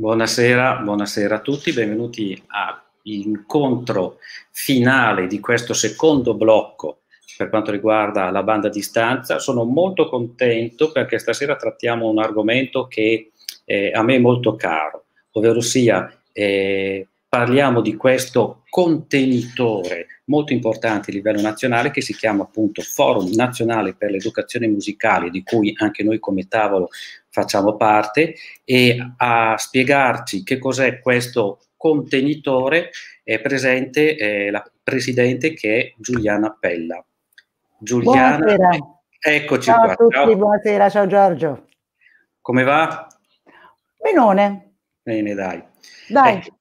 Buonasera, buonasera a tutti, benvenuti all'incontro finale di questo secondo blocco per quanto riguarda la banda a distanza. Sono molto contento perché stasera trattiamo un argomento che eh, a me è molto caro, ovvero sia eh, parliamo di questo contenitore molto importante a livello nazionale che si chiama appunto Forum Nazionale per l'Educazione Musicale, di cui anche noi come tavolo facciamo parte, e a spiegarci che cos'è questo contenitore è presente eh, la presidente che è Giuliana Pella. Giuliana, buonasera. eccoci ciao qua. A tutti, ciao. buonasera, ciao Giorgio. Come va? Benone. Bene, dai. Dai. Eh,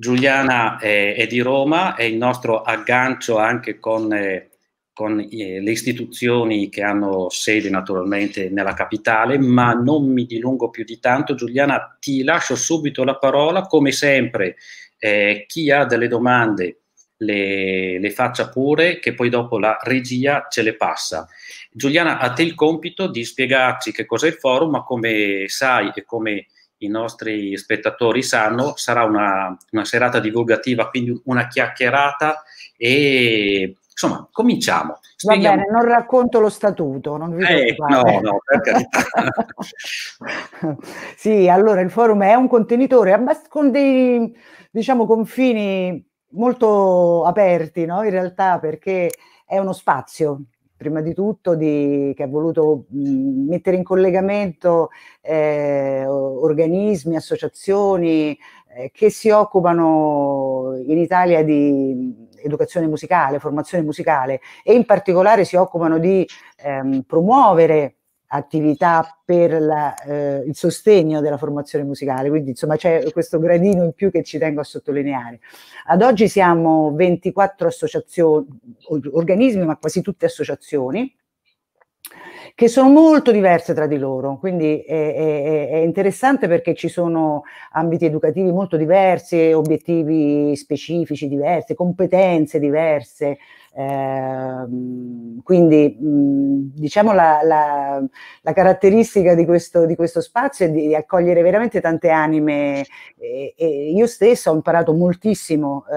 Giuliana è, è, di Roma, è il nostro aggancio anche con, eh, con eh, le istituzioni che hanno sede naturalmente nella capitale, ma non mi dilungo più di tanto. Giuliana, ti lascio subito la parola, come sempre, eh, chi ha delle domande le, le, faccia pure, che poi dopo la regia ce le passa. Giuliana, a te il compito di spiegarci che cos'è il forum, ma come sai e come i nostri spettatori sanno, sarà una, una serata divulgativa, quindi una chiacchierata e insomma, cominciamo. Spieghiamo. Va bene, non racconto lo statuto, non vi eh, No, no, per carità. sì, allora il forum è un contenitore con dei, diciamo, confini molto aperti, no? In realtà perché è uno spazio prima di tutto di, che ha voluto mh, mettere in collegamento eh, organismi, associazioni eh, che si occupano in Italia di educazione musicale, formazione musicale e in particolare si occupano di ehm, promuovere attività per la, eh, il sostegno della formazione musicale, quindi insomma c'è questo gradino in più che ci tengo a sottolineare. Ad oggi siamo 24 associazioni, organismi, ma quasi tutte associazioni, che sono molto diverse tra di loro, quindi è, è, è, interessante perché ci sono ambiti educativi molto diversi, obiettivi specifici diversi, competenze diverse, eh, quindi mh, diciamo la, la, la, caratteristica di questo, di questo spazio è di, di, accogliere veramente tante anime e, e io stessa ho imparato moltissimo eh,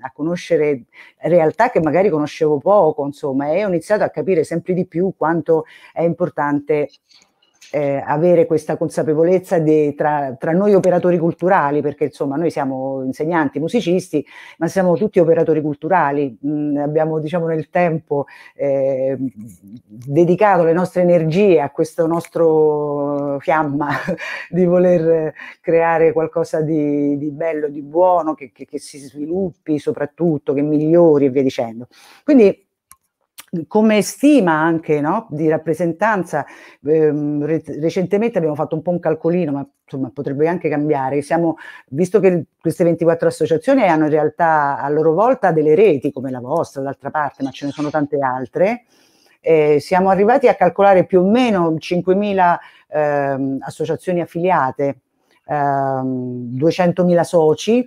a conoscere realtà che magari conoscevo poco, insomma, e ho iniziato a capire sempre di più quanto è importante eh, avere questa consapevolezza de, tra, tra, noi operatori culturali, perché insomma noi siamo insegnanti, musicisti, ma siamo tutti operatori culturali, mm, abbiamo diciamo nel tempo eh, dedicato le nostre energie a questo nostro fiamma di voler creare qualcosa di, di bello, di buono, che, che, che si sviluppi soprattutto, che migliori e via dicendo. Quindi come stima anche no, di rappresentanza, ehm, re- recentemente abbiamo fatto un po' un calcolino, ma insomma potrebbe anche cambiare. Siamo, visto che queste 24 associazioni hanno in realtà a loro volta delle reti come la vostra, d'altra parte, ma ce ne sono tante altre, eh, siamo arrivati a calcolare più o meno 5.000 ehm, associazioni affiliate, ehm, 200.000 soci,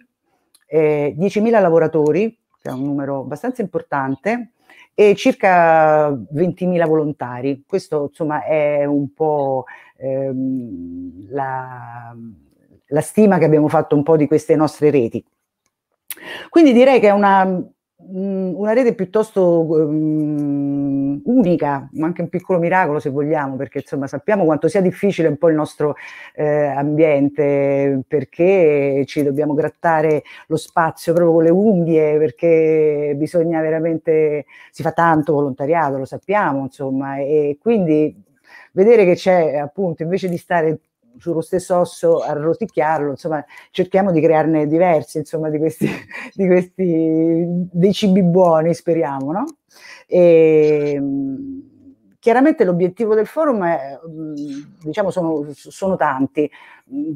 eh, 10.000 lavoratori, che è un numero abbastanza importante, e circa 20.000 volontari. Questo insomma è un po' ehm, la, la, stima che abbiamo fatto un po' di queste nostre reti. Quindi direi che è una una rete piuttosto um, unica, ma anche un piccolo miracolo se vogliamo, perché insomma sappiamo quanto sia difficile un po' il nostro eh, ambiente, perché ci dobbiamo grattare lo spazio proprio con le unghie, perché bisogna veramente, si fa tanto volontariato, lo sappiamo, insomma, e quindi vedere che c'è appunto invece di stare sullo stesso osso a rosicchiarlo, insomma, cerchiamo di crearne diversi, insomma, di questi, di questi dei cibi buoni, speriamo, no? E, chiaramente l'obiettivo del forum è, diciamo, sono, sono tanti.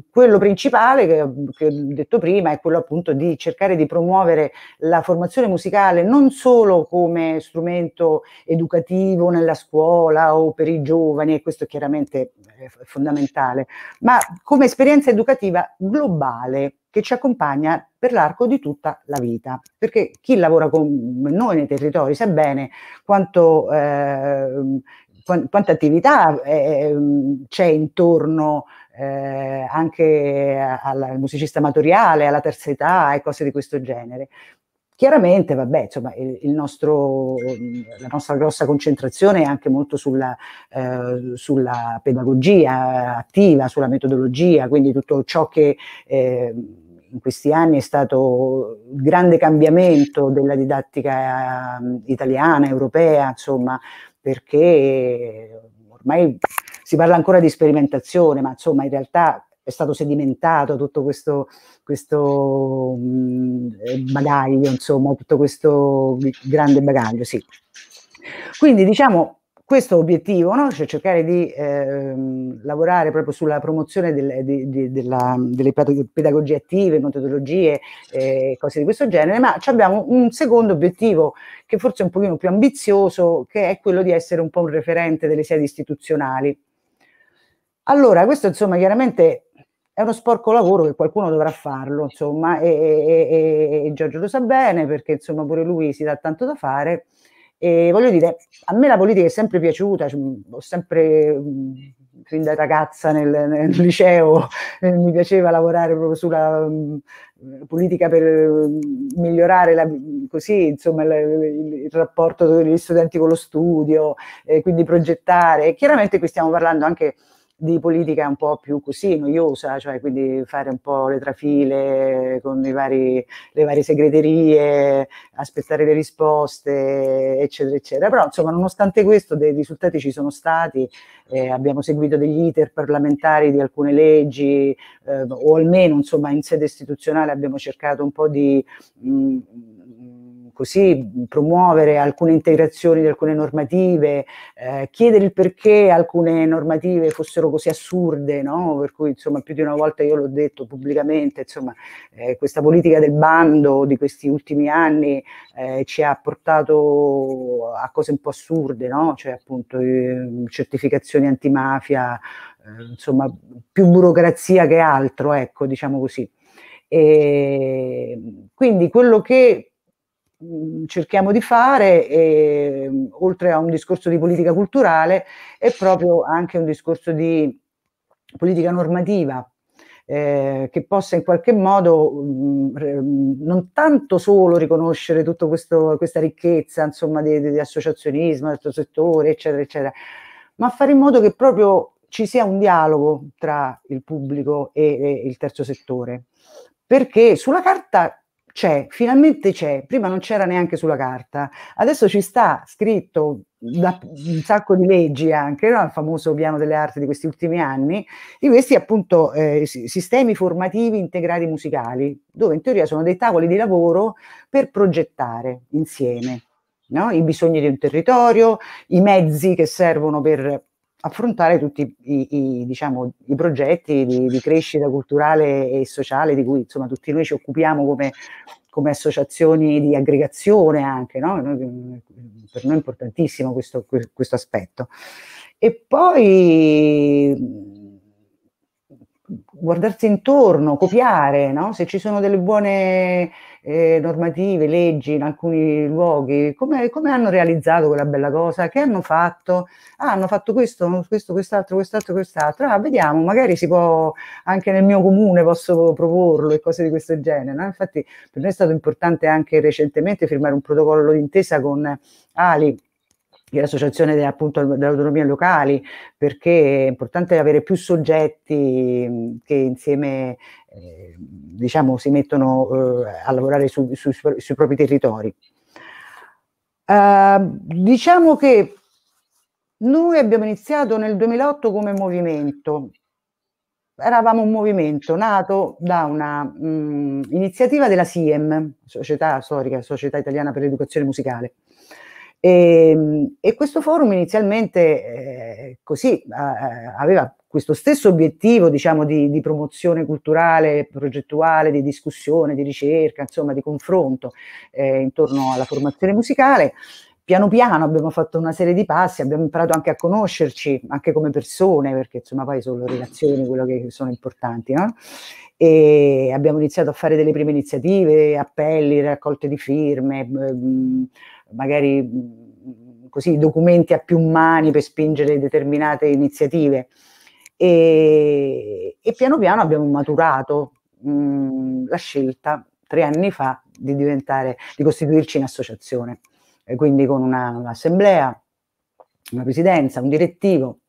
Quello principale che, che, ho detto prima è quello appunto di cercare di promuovere la formazione musicale non solo come strumento educativo nella scuola o per i giovani, e questo chiaramente è fondamentale, ma come esperienza educativa globale che ci accompagna per l'arco di tutta la vita. Perché chi lavora con noi nei territori sa bene quanto, eh, quanta attività eh, c'è intorno eh, anche al musicista amatoriale, alla terza età e cose di questo genere. Chiaramente, vabbè, insomma, nostro, la nostra grossa concentrazione è anche molto sulla, eh, sulla pedagogia attiva, sulla metodologia, quindi tutto ciò che eh, in questi anni è stato il grande cambiamento della didattica eh, italiana, europea, insomma, perché ormai si parla ancora di sperimentazione, ma insomma in realtà è stato sedimentato tutto questo, questo mh, bagaglio, insomma, tutto questo grande bagaglio, sì. Quindi diciamo questo obiettivo, no? cioè cercare di eh, lavorare proprio sulla promozione del, di, di, della, delle pedagogie attive, metodologie, eh, cose di questo genere, ma abbiamo un secondo obiettivo che forse è un pochino più ambizioso, che è quello di essere un po' un referente delle sedi istituzionali. Allora, questo insomma chiaramente è uno sporco lavoro che qualcuno dovrà farlo, insomma, e, e, e, e Giorgio lo sa bene perché insomma pure lui si dà tanto da fare e voglio dire, a me la politica è sempre piaciuta, cioè, ho sempre, fin da ragazza nel, nel liceo, mi piaceva lavorare proprio sulla politica per migliorare la, così, insomma, il, il, il, rapporto degli studenti con lo studio, eh, quindi progettare. E chiaramente qui stiamo parlando anche di politica un po' più così noiosa, cioè quindi fare un po' le trafile con vari, le varie segreterie, aspettare le risposte, eccetera, eccetera. Però insomma, nonostante questo, dei risultati ci sono stati, eh, abbiamo seguito degli iter parlamentari di alcune leggi, eh, o almeno insomma in sede istituzionale abbiamo cercato un po' di mh, così promuovere alcune integrazioni di alcune normative, eh, chiedere il perché alcune normative fossero così assurde, no? per cui insomma più di una volta io l'ho detto pubblicamente, insomma eh, questa politica del bando di questi ultimi anni eh, ci ha portato a cose un po' assurde, no? cioè appunto certificazioni antimafia, eh, insomma più burocrazia che altro, ecco diciamo così. E quindi quello che cerchiamo di fare, e, oltre a un discorso di politica culturale, è proprio anche un discorso di politica normativa, eh, che possa in qualche modo mh, mhmm, non tanto solo riconoscere tutta questa ricchezza insomma, di, di, associazionismo, del tuo settore, eccetera, eccetera, ma fare in modo che proprio ci sia un dialogo tra il pubblico e, e il terzo settore, perché sulla carta c'è, finalmente c'è, prima non c'era neanche sulla carta, adesso ci sta scritto da un sacco di leggi anche, no? il famoso piano delle arti di questi ultimi anni, di questi appunto eh, sistemi formativi integrati musicali, dove in teoria sono dei tavoli di lavoro per progettare insieme no? i bisogni di un territorio, i mezzi che servono per affrontare tutti i, i, diciamo, i progetti di, di, crescita culturale e sociale di cui insomma tutti noi ci occupiamo come, come associazioni di aggregazione anche, no? noi, per noi è importantissimo questo, questo aspetto. E poi guardarsi intorno, copiare, no? se ci sono delle buone eh, normative, leggi in alcuni luoghi, come, come, hanno realizzato quella bella cosa, che hanno fatto, ah, hanno fatto questo, questo, quest'altro, quest'altro, quest'altro, ah, vediamo, magari si può, anche nel mio comune posso proporlo e cose di questo genere. No? Infatti per noi è stato importante anche recentemente firmare un protocollo d'intesa con Ali, l'associazione de, appunto delle locali, perché è importante avere più soggetti che insieme eh, diciamo, si mettono eh, a lavorare su, su, sui propri territori. Uh, diciamo che noi abbiamo iniziato nel 2008 come movimento, eravamo un movimento nato da una mh, iniziativa della SIEM, Società Storica, Società Italiana per l'Educazione Musicale, e, ehm, e, questo forum inizialmente eh, così eh, aveva questo stesso obiettivo, diciamo, di, di, promozione culturale, progettuale, di discussione, di ricerca, insomma, di confronto eh, intorno alla formazione musicale. Piano piano abbiamo fatto una serie di passi, abbiamo imparato anche a conoscerci, anche come persone, perché insomma poi sono le relazioni quello che sono importanti, no? E abbiamo iniziato a fare delle prime iniziative, appelli, raccolte di firme, ehm, magari mm, così documenti a più mani per spingere determinate iniziative. E, e piano piano abbiamo maturato mh, mm, la scelta tre anni fa di diventare, di costituirci in associazione, e quindi con una, un'assemblea, una presidenza, un direttivo,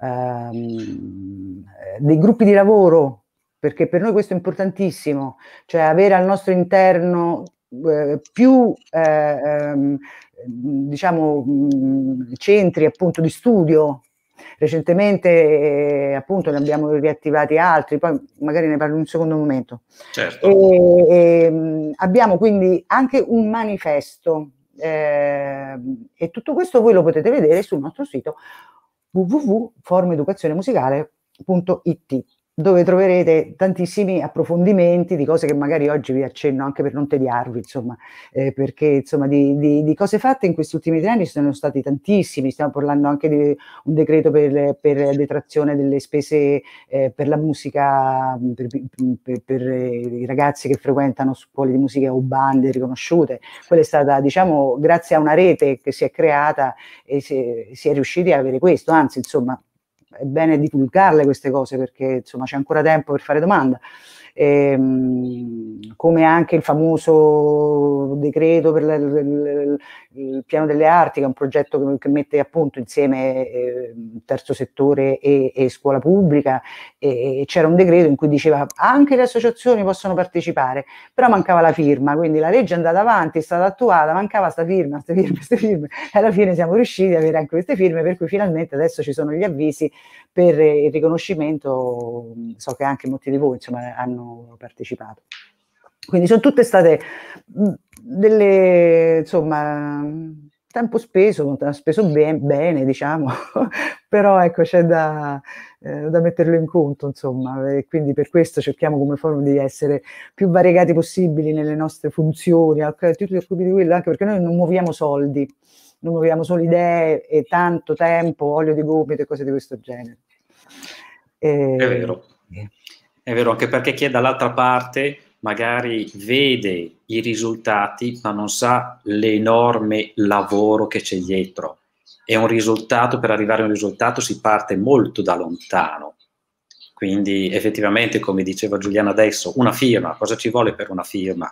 ehm, dei gruppi di lavoro, perché per noi questo è importantissimo, cioè avere al nostro interno eh, più eh, ehm, diciamo mh, centri appunto di studio. Recentemente eh, appunto ne abbiamo riattivati altri poi magari ne parlo in un secondo momento. Certo. e, e, abbiamo quindi anche un manifesto eh, e tutto questo voi lo potete vedere sul nostro sito www.formeducazionemusicale.it dove troverete tantissimi approfondimenti di cose che magari oggi vi accenno anche per non tediarvi, insomma, eh, perché insomma di, di, di, cose fatte in questi ultimi tre anni ci sono stati tantissimi, stiamo parlando anche di un decreto per, per detrazione delle spese eh, per la musica, per, per, per, i ragazzi che frequentano scuole di musica o bande riconosciute, quella è stata diciamo grazie a una rete che si è creata e si, si è riusciti ad avere questo, anzi insomma è bene divulgarle queste cose perché insomma c'è ancora tempo per fare domanda. Ehm, come anche il famoso decreto per il, il, piano delle arti, che è un progetto che, che mette appunto insieme eh, terzo settore e, e scuola pubblica, e, e, c'era un decreto in cui diceva anche le associazioni possono partecipare, però mancava la firma, quindi la legge è andata avanti, è stata attuata, mancava questa firma, queste firme, queste firme, e alla fine siamo riusciti ad avere anche queste firme, per cui finalmente adesso ci sono gli avvisi per il riconoscimento, so che anche molti di voi insomma hanno partecipato. Quindi sono tutte state delle, insomma, tempo speso, speso ben, bene, diciamo, però ecco c'è da, eh, da, metterlo in conto, insomma, e quindi per questo cerchiamo come forum di essere più variegati possibili nelle nostre funzioni, anche, di quello, anche perché noi non muoviamo soldi, non muoviamo solo idee e tanto tempo, olio di gomito e cose di questo genere. E, È vero. È vero, anche perché chi è dall'altra parte magari vede i risultati, ma non sa l'enorme lavoro che c'è dietro. E un risultato, per arrivare a un risultato, si parte molto da lontano. Quindi effettivamente, come diceva Giuliana adesso, una firma, cosa ci vuole per una firma?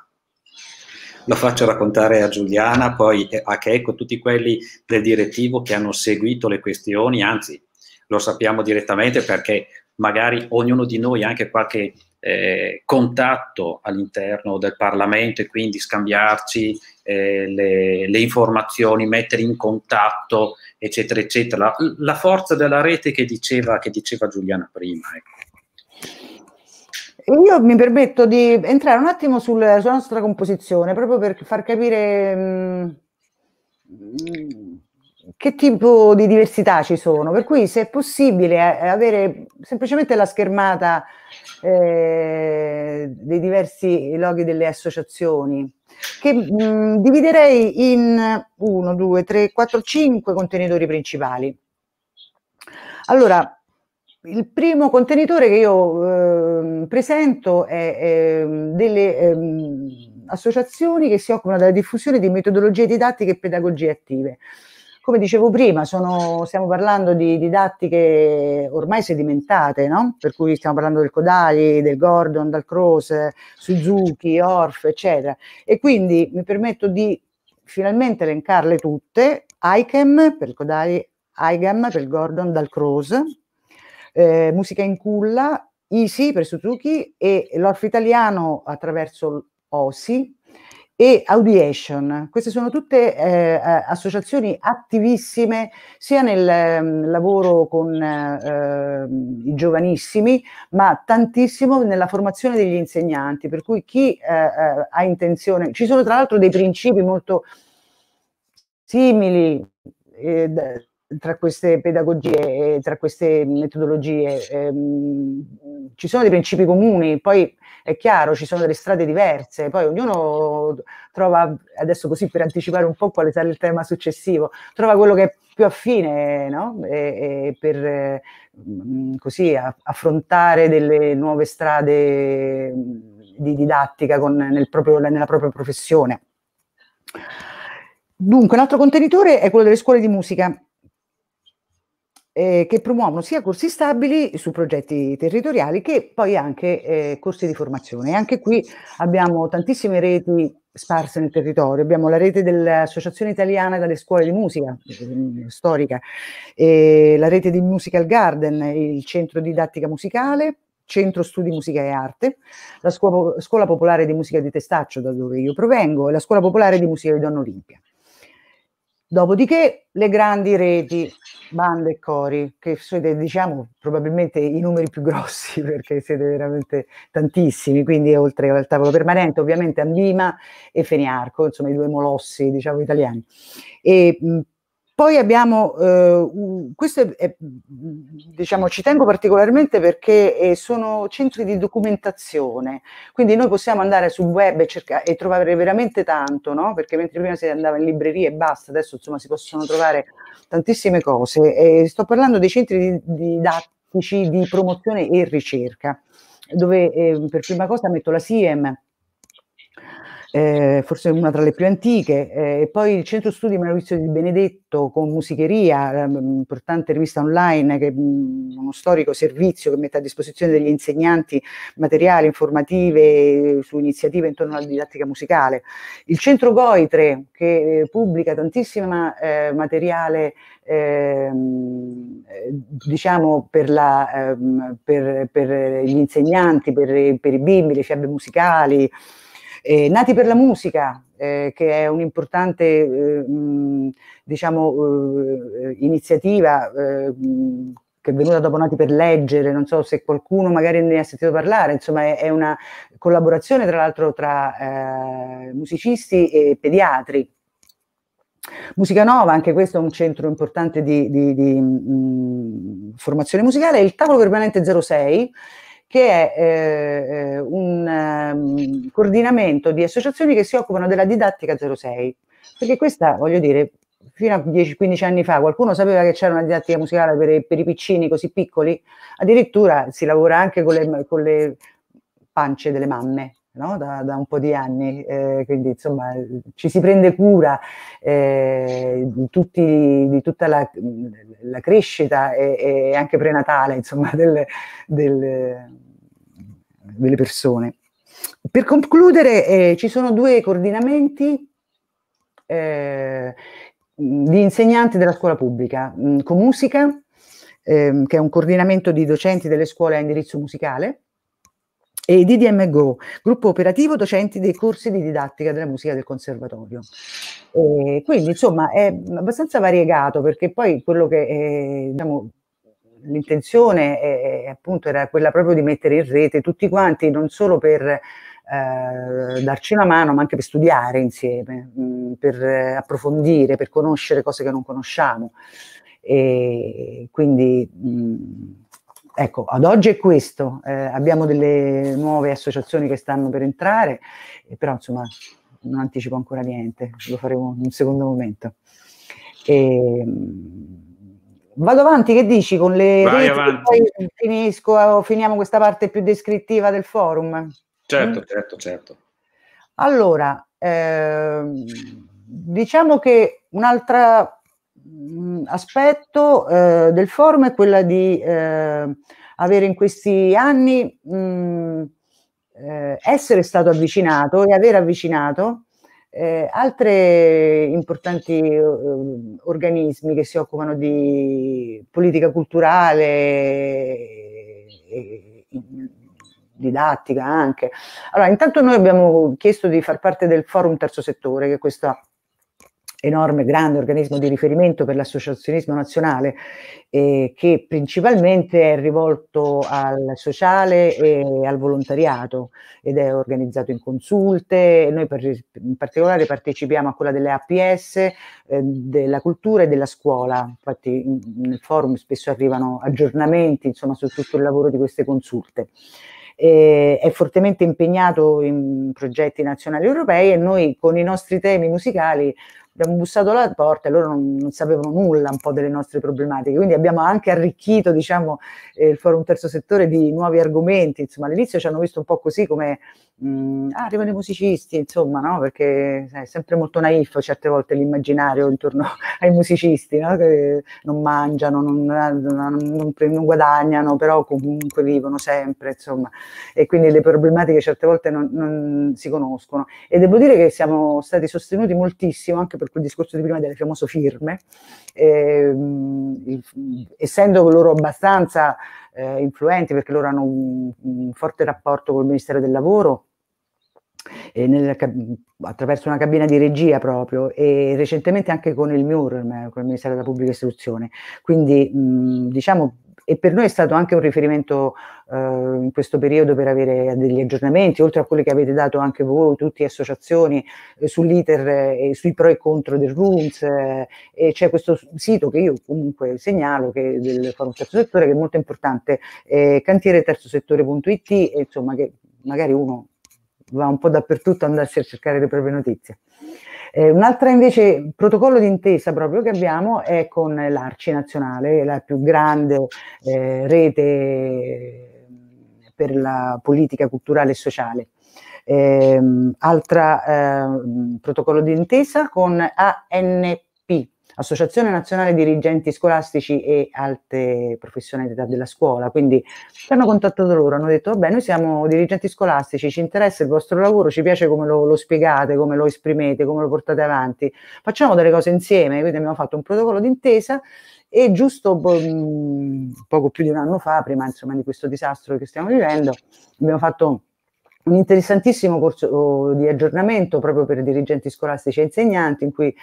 Lo faccio raccontare a Giuliana, poi a Checco, tutti quelli del direttivo che hanno seguito le questioni, anzi lo sappiamo direttamente perché magari ognuno di noi anche qualche eh, contatto all'interno del Parlamento e quindi scambiarci eh, le, le, informazioni, mettere in contatto, eccetera, eccetera. La, la forza della rete che diceva, che diceva Giuliana prima. Ecco. Io mi permetto di entrare un attimo sul, sulla nostra composizione, proprio per far capire mh, mm, che tipo di diversità ci sono. Per cui, se è possibile, eh, avere semplicemente la schermata eh, dei diversi loghi delle associazioni, che mh, mm, dividerei in 1, 2, 3, 4, 5 contenitori principali. Allora, il primo contenitore che io eh, presento è, è delle eh, associazioni che si occupano della diffusione di metodologie didattiche e pedagogie attive. Come dicevo prima, sono, stiamo parlando di didattiche ormai sedimentate, no? per cui stiamo parlando del Kodali, del Gordon, dal Croce, Suzuki, Orff, eccetera. E quindi mi permetto di finalmente elencarle tutte, ICAM per il Kodali, IGAM per il Gordon, dal Croce, eh, musica in culla, Easy per Suzuki e l'Orf italiano attraverso OSI e Audiation. Queste sono tutte eh, associazioni attivissime sia nel eh, lavoro con eh, i giovanissimi, ma tantissimo nella formazione degli insegnanti, per cui chi eh, eh, ha intenzione, ci sono tra l'altro dei principi molto simili eh, tra queste pedagogie e tra queste metodologie. Ehm, ci sono dei principi comuni, poi è chiaro, ci sono delle strade diverse, poi ognuno trova, adesso così per anticipare un po' quale sarà il tema successivo, trova quello che è più affine, no? E, e per mm, così a, affrontare delle nuove strade di didattica con, nel proprio, nella propria professione. Dunque, un altro contenitore è quello delle scuole di musica eh, che promuovono sia corsi stabili su progetti territoriali che poi anche eh, corsi di formazione. E anche qui abbiamo tantissime reti sparse nel territorio. Abbiamo la rete dell'Associazione Italiana delle Scuole di Musica, eh, storica, la rete di Musical Garden, il Centro Didattica Musicale, Centro Studi Musica e Arte, la scuola, scuola, Popolare di Musica di Testaccio, da dove io provengo, e la Scuola Popolare di Musica di Donna Olimpia. Dopodiché le grandi reti, bande e cori, che siete diciamo probabilmente i numeri più grossi perché siete veramente tantissimi, quindi oltre al tavolo permanente ovviamente Ambima e Feniarco, insomma i due molossi diciamo italiani. E, poi abbiamo, eh, questo è, diciamo, ci tengo particolarmente perché eh, sono centri di documentazione, quindi noi possiamo andare sul web e, cercare, e trovare veramente tanto, no? perché mentre prima si andava in libreria e basta, adesso insomma si possono trovare tantissime cose. E sto parlando dei centri didattici di promozione e ricerca, dove eh, per prima cosa metto la SIEM, eh, forse una tra le più antiche, eh, e poi il Centro Studi Maurizio di Benedetto con Musicheria, importante rivista online, che, mh, uno storico servizio che mette a disposizione degli insegnanti materiali, informative su iniziative intorno alla didattica musicale. Il Centro Goitre che eh, pubblica tantissimo eh, materiale ehm, diciamo per, la, ehm, per, per, gli insegnanti, per, per i bimbi, le fiabe musicali, eh, Nati per la musica, eh, che è un'importante eh, diciamo, eh, iniziativa eh, che è venuta dopo Nati per leggere, non so se qualcuno magari ne ha sentito parlare, insomma è, è una collaborazione tra l'altro tra eh, musicisti e pediatri. Musica Nova, anche questo è un centro importante di, di, di mh, formazione musicale, il tavolo permanente 06 che è eh, un um, coordinamento di associazioni che si occupano della didattica 06. Perché questa, voglio dire, fino a 10-15 anni fa qualcuno sapeva che c'era una didattica musicale per, per, i piccini così piccoli, addirittura si lavora anche con le, con le pance delle mamme. No? Da, da, un po' di anni, eh, quindi insomma ci si prende cura eh, di, tutti, di, tutta la, la crescita e, e, anche prenatale insomma, del, del, delle persone. Per concludere, eh, ci sono due coordinamenti eh, di insegnanti della scuola pubblica, mm, con musica ehm, che è un coordinamento di docenti delle scuole a indirizzo musicale, e DDMGO, gruppo operativo docenti dei corsi di didattica della musica del conservatorio. E quindi insomma è abbastanza variegato perché poi quello che eh, diciamo, l'intenzione è, è, appunto era quella proprio di mettere in rete tutti quanti, non solo per eh, darci una mano, ma anche per studiare insieme, mh, mm, per approfondire, per conoscere cose che non conosciamo. E quindi mh, mm, Ecco, ad oggi è questo, eh, abbiamo delle nuove associazioni che stanno per entrare, eh, però insomma non anticipo ancora niente, lo faremo in un secondo momento. E, vado avanti, che dici con le Vai reti, poi finisco, finiamo questa parte più descrittiva del forum? Certo, mm? certo, certo. Allora, eh, diciamo che un'altra aspetto eh, del forum è quella di eh, avere in questi anni mh, mm, eh, essere stato avvicinato e aver avvicinato eh, altre importanti eh, organismi che si occupano di politica culturale e, didattica anche. Allora, intanto noi abbiamo chiesto di far parte del forum terzo settore, che è questa enorme, grande organismo di riferimento per l'associazionismo nazionale, eh, che principalmente è rivolto al sociale e al volontariato ed è organizzato in consulte. Noi per, in particolare partecipiamo a quella delle APS, eh, della cultura e della scuola. Infatti in, nel forum spesso arrivano aggiornamenti insomma, su tutto il lavoro di queste consulte. Eh, è fortemente impegnato in progetti nazionali e europei e noi con i nostri temi musicali abbiamo bussato alla porta e loro non, non, sapevano nulla un po' delle nostre problematiche, quindi abbiamo anche arricchito diciamo, eh, il forum terzo settore di nuovi argomenti, insomma all'inizio ci hanno visto un po' così come mh, mm, ah, arrivano i musicisti, insomma, no? perché sai, è sempre molto naif certe volte l'immaginario intorno ai musicisti, no? che non mangiano, non, non, non, guadagnano, però comunque vivono sempre, insomma, e quindi le problematiche certe volte non, si conoscono. E devo dire che siamo stati sostenuti moltissimo anche per quel discorso di prima delle famose firme, il, essendo loro abbastanza eh, influenti perché loro hanno un, un forte rapporto col Ministero del Lavoro, nel, attraverso una cabina di regia proprio e recentemente anche con il MIUR, con il Ministero della Pubblica Istruzione. Quindi mh, diciamo e per noi è stato anche un riferimento eh, in questo periodo per avere degli aggiornamenti, oltre a quelli che avete dato anche voi, tutte le associazioni, eh, sull'iter e sui pro e contro del RUNS, eh, e c'è questo sito che io comunque segnalo, che del Forum Terzo Settore, che è molto importante, eh, cantiereterzosettore.it, e insomma che magari uno va un po' dappertutto a andarsi a cercare le proprie notizie. Eh, un'altra invece protocollo d'intesa proprio che abbiamo è con l'Arci Nazionale, la più grande eh, rete per la politica culturale e sociale. Eh, altra protocollo d'intesa con ANP, Associazione Nazionale Dirigenti Scolastici e Alte Professionalità della Scuola, quindi ci hanno contattato loro, hanno detto vabbè noi siamo dirigenti scolastici, ci interessa il vostro lavoro, ci piace come lo, lo spiegate, come lo esprimete, come lo portate avanti, facciamo delle cose insieme, quindi abbiamo fatto un protocollo d'intesa e giusto mh, poco più di un anno fa, prima insomma di questo disastro che stiamo vivendo, abbiamo fatto un interessantissimo corso di aggiornamento proprio per dirigenti scolastici e insegnanti in cui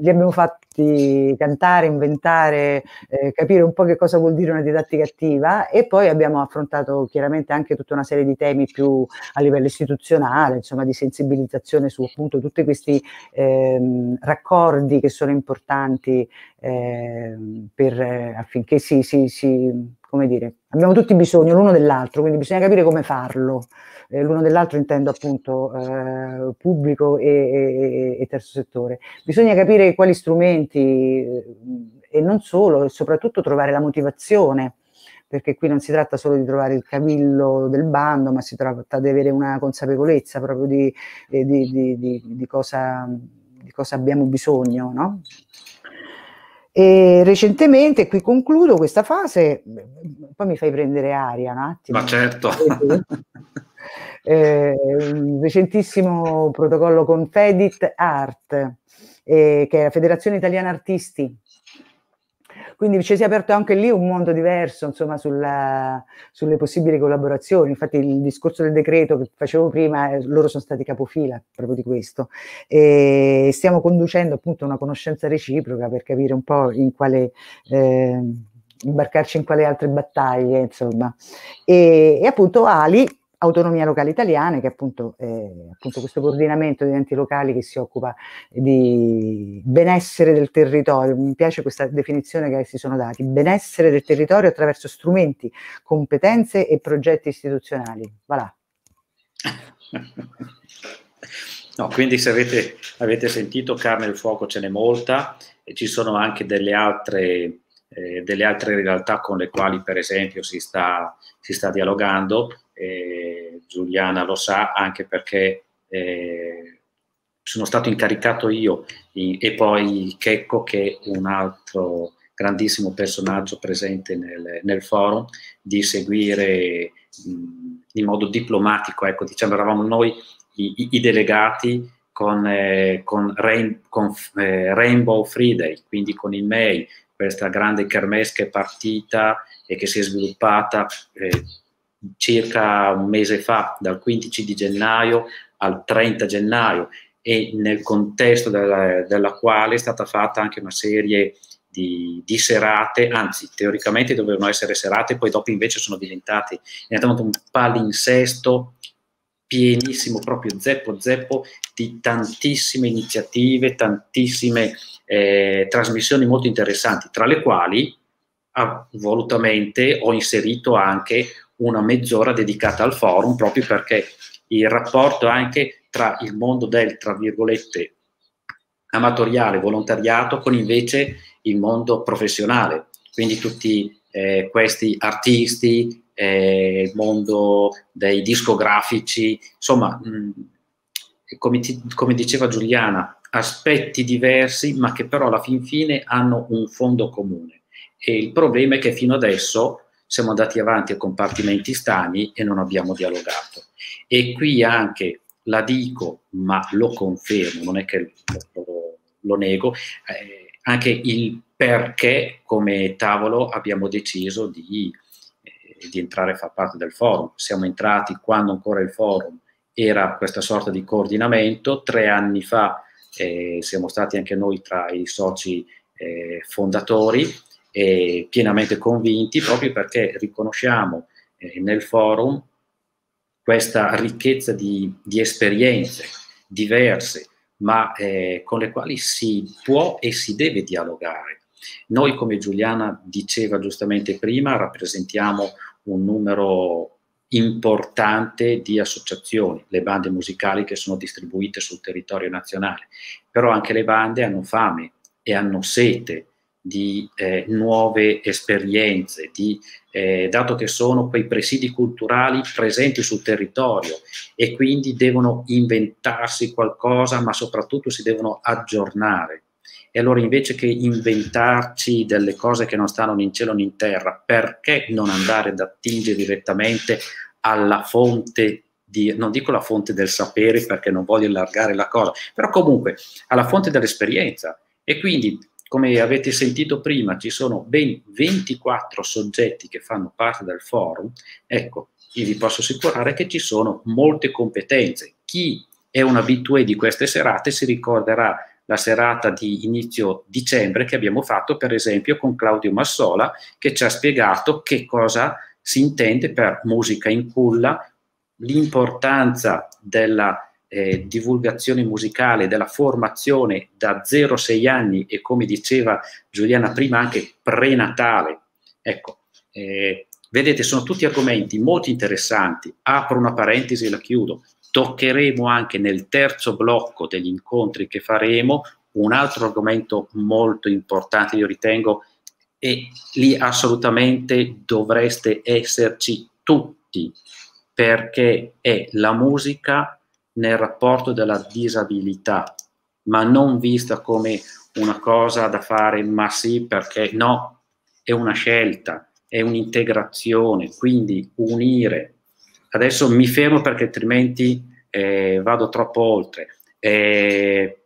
li abbiamo fatti cantare, inventare, eh, capire un po' che cosa vuol dire una didattica attiva e poi abbiamo affrontato chiaramente anche tutta una serie di temi più a livello istituzionale, insomma di sensibilizzazione su appunto tutti questi eh, raccordi che sono importanti eh, per, affinché si, si, si, come dire, abbiamo tutti bisogno l'uno dell'altro, quindi bisogna capire come farlo eh, l'uno dell'altro intendo appunto eh, pubblico e, e, e, terzo settore. Bisogna capire quali strumenti eh, e non solo, e soprattutto trovare la motivazione perché qui non si tratta solo di trovare il cavillo del bando, ma si tratta di avere una consapevolezza proprio di, di, di, di cosa, cosa, abbiamo bisogno. No? E recentemente, qui concludo questa fase, poi mi fai prendere aria un attimo. Ma certo. eh, un recentissimo protocollo con Fedit Art, eh, che è la Federazione Italiana Artisti, quindi ci si è aperto anche lì un mondo diverso, insomma, sulla, sulle possibili collaborazioni. Infatti il discorso del decreto che facevo prima, eh, loro sono stati capofila proprio di questo. E stiamo conducendo appunto una conoscenza reciproca per capire un po' in quale... Eh, imbarcarci in quale altre battaglie, insomma. E, e appunto Ali autonomia locale italiana, che appunto è appunto questo coordinamento di enti locali che si occupa di benessere del territorio. Mi piace questa definizione che si sono dati, benessere del territorio attraverso strumenti, competenze e progetti istituzionali. Voilà. No, quindi se avete, avete sentito carne e fuoco ce n'è molta e ci sono anche delle altre, eh, delle altre realtà con le quali per esempio si sta, si sta dialogando eh, Giuliana lo sa anche perché eh, sono stato incaricato io in, e poi Checco che è un altro grandissimo personaggio presente nel, nel forum di seguire mh, in modo diplomatico, ecco diciamo eravamo noi i, i, i delegati con, eh, con, Rain, con eh, Rainbow Friday, quindi con il MEI, questa grande kermesse che è partita e che si è sviluppata eh, circa un mese fa, dal 15 di gennaio al 30 gennaio e nel contesto della, della quale è stata fatta anche una serie di, di, serate, anzi teoricamente dovevano essere serate, poi dopo invece sono diventate, è diventato un palinsesto pienissimo, proprio zeppo zeppo di tantissime iniziative, tantissime eh, trasmissioni molto interessanti, tra le quali ah, volutamente ho inserito anche una mezz'ora dedicata al forum proprio perché il rapporto anche tra il mondo del, tra virgolette, amatoriale, volontariato, con invece il mondo professionale. Quindi tutti eh, questi artisti, eh, il mondo dei discografici, insomma, mh, come, ti, come diceva Giuliana, aspetti diversi, ma che però alla fin fine hanno un fondo comune. E il problema è che fino adesso siamo andati avanti a compartimenti stagni e non abbiamo dialogato. E qui anche la dico, ma lo confermo, non è che lo, lo nego, eh, anche il perché come tavolo abbiamo deciso di, eh, di entrare a far parte del forum. Siamo entrati quando ancora il forum era questa sorta di coordinamento, tre anni fa eh, siamo stati anche noi tra i soci eh, fondatori eh, pienamente convinti proprio perché riconosciamo eh, nel forum questa ricchezza di, di esperienze diverse, ma eh, con le quali si può e si deve dialogare. Noi, come Giuliana diceva giustamente prima, rappresentiamo un numero importante di associazioni, le bande musicali che sono distribuite sul territorio nazionale, però anche le bande hanno fame e hanno sete di eh, nuove esperienze, di, eh, dato che sono quei presidi culturali presenti sul territorio e quindi devono inventarsi qualcosa, ma soprattutto si devono aggiornare. E allora invece che inventarci delle cose che non stanno né in cielo né in terra, perché non andare ad attingere direttamente alla fonte di, non dico la fonte del sapere perché non voglio allargare la cosa, però comunque alla fonte dell'esperienza. E quindi come avete sentito prima, ci sono ben 24 soggetti che fanno parte del forum. Ecco, io vi posso assicurare che ci sono molte competenze. Chi è un abitué di queste serate si ricorderà la serata di inizio dicembre che abbiamo fatto, per esempio, con Claudio Massola, che ci ha spiegato che cosa si intende per musica in culla, l'importanza della eh, divulgazione musicale, della formazione da 0-6 anni e come diceva Giuliana prima anche prenatale. Ecco, eh, vedete, sono tutti argomenti molto interessanti. Apro una parentesi e la chiudo. Toccheremo anche nel terzo blocco degli incontri che faremo un altro argomento molto importante, io ritengo, e lì assolutamente dovreste esserci tutti, perché è la musica nel rapporto della disabilità, ma non vista come una cosa da fare, ma sì perché no, è una scelta, è un'integrazione, quindi unire. Adesso mi fermo perché altrimenti eh, vado troppo oltre. Eh,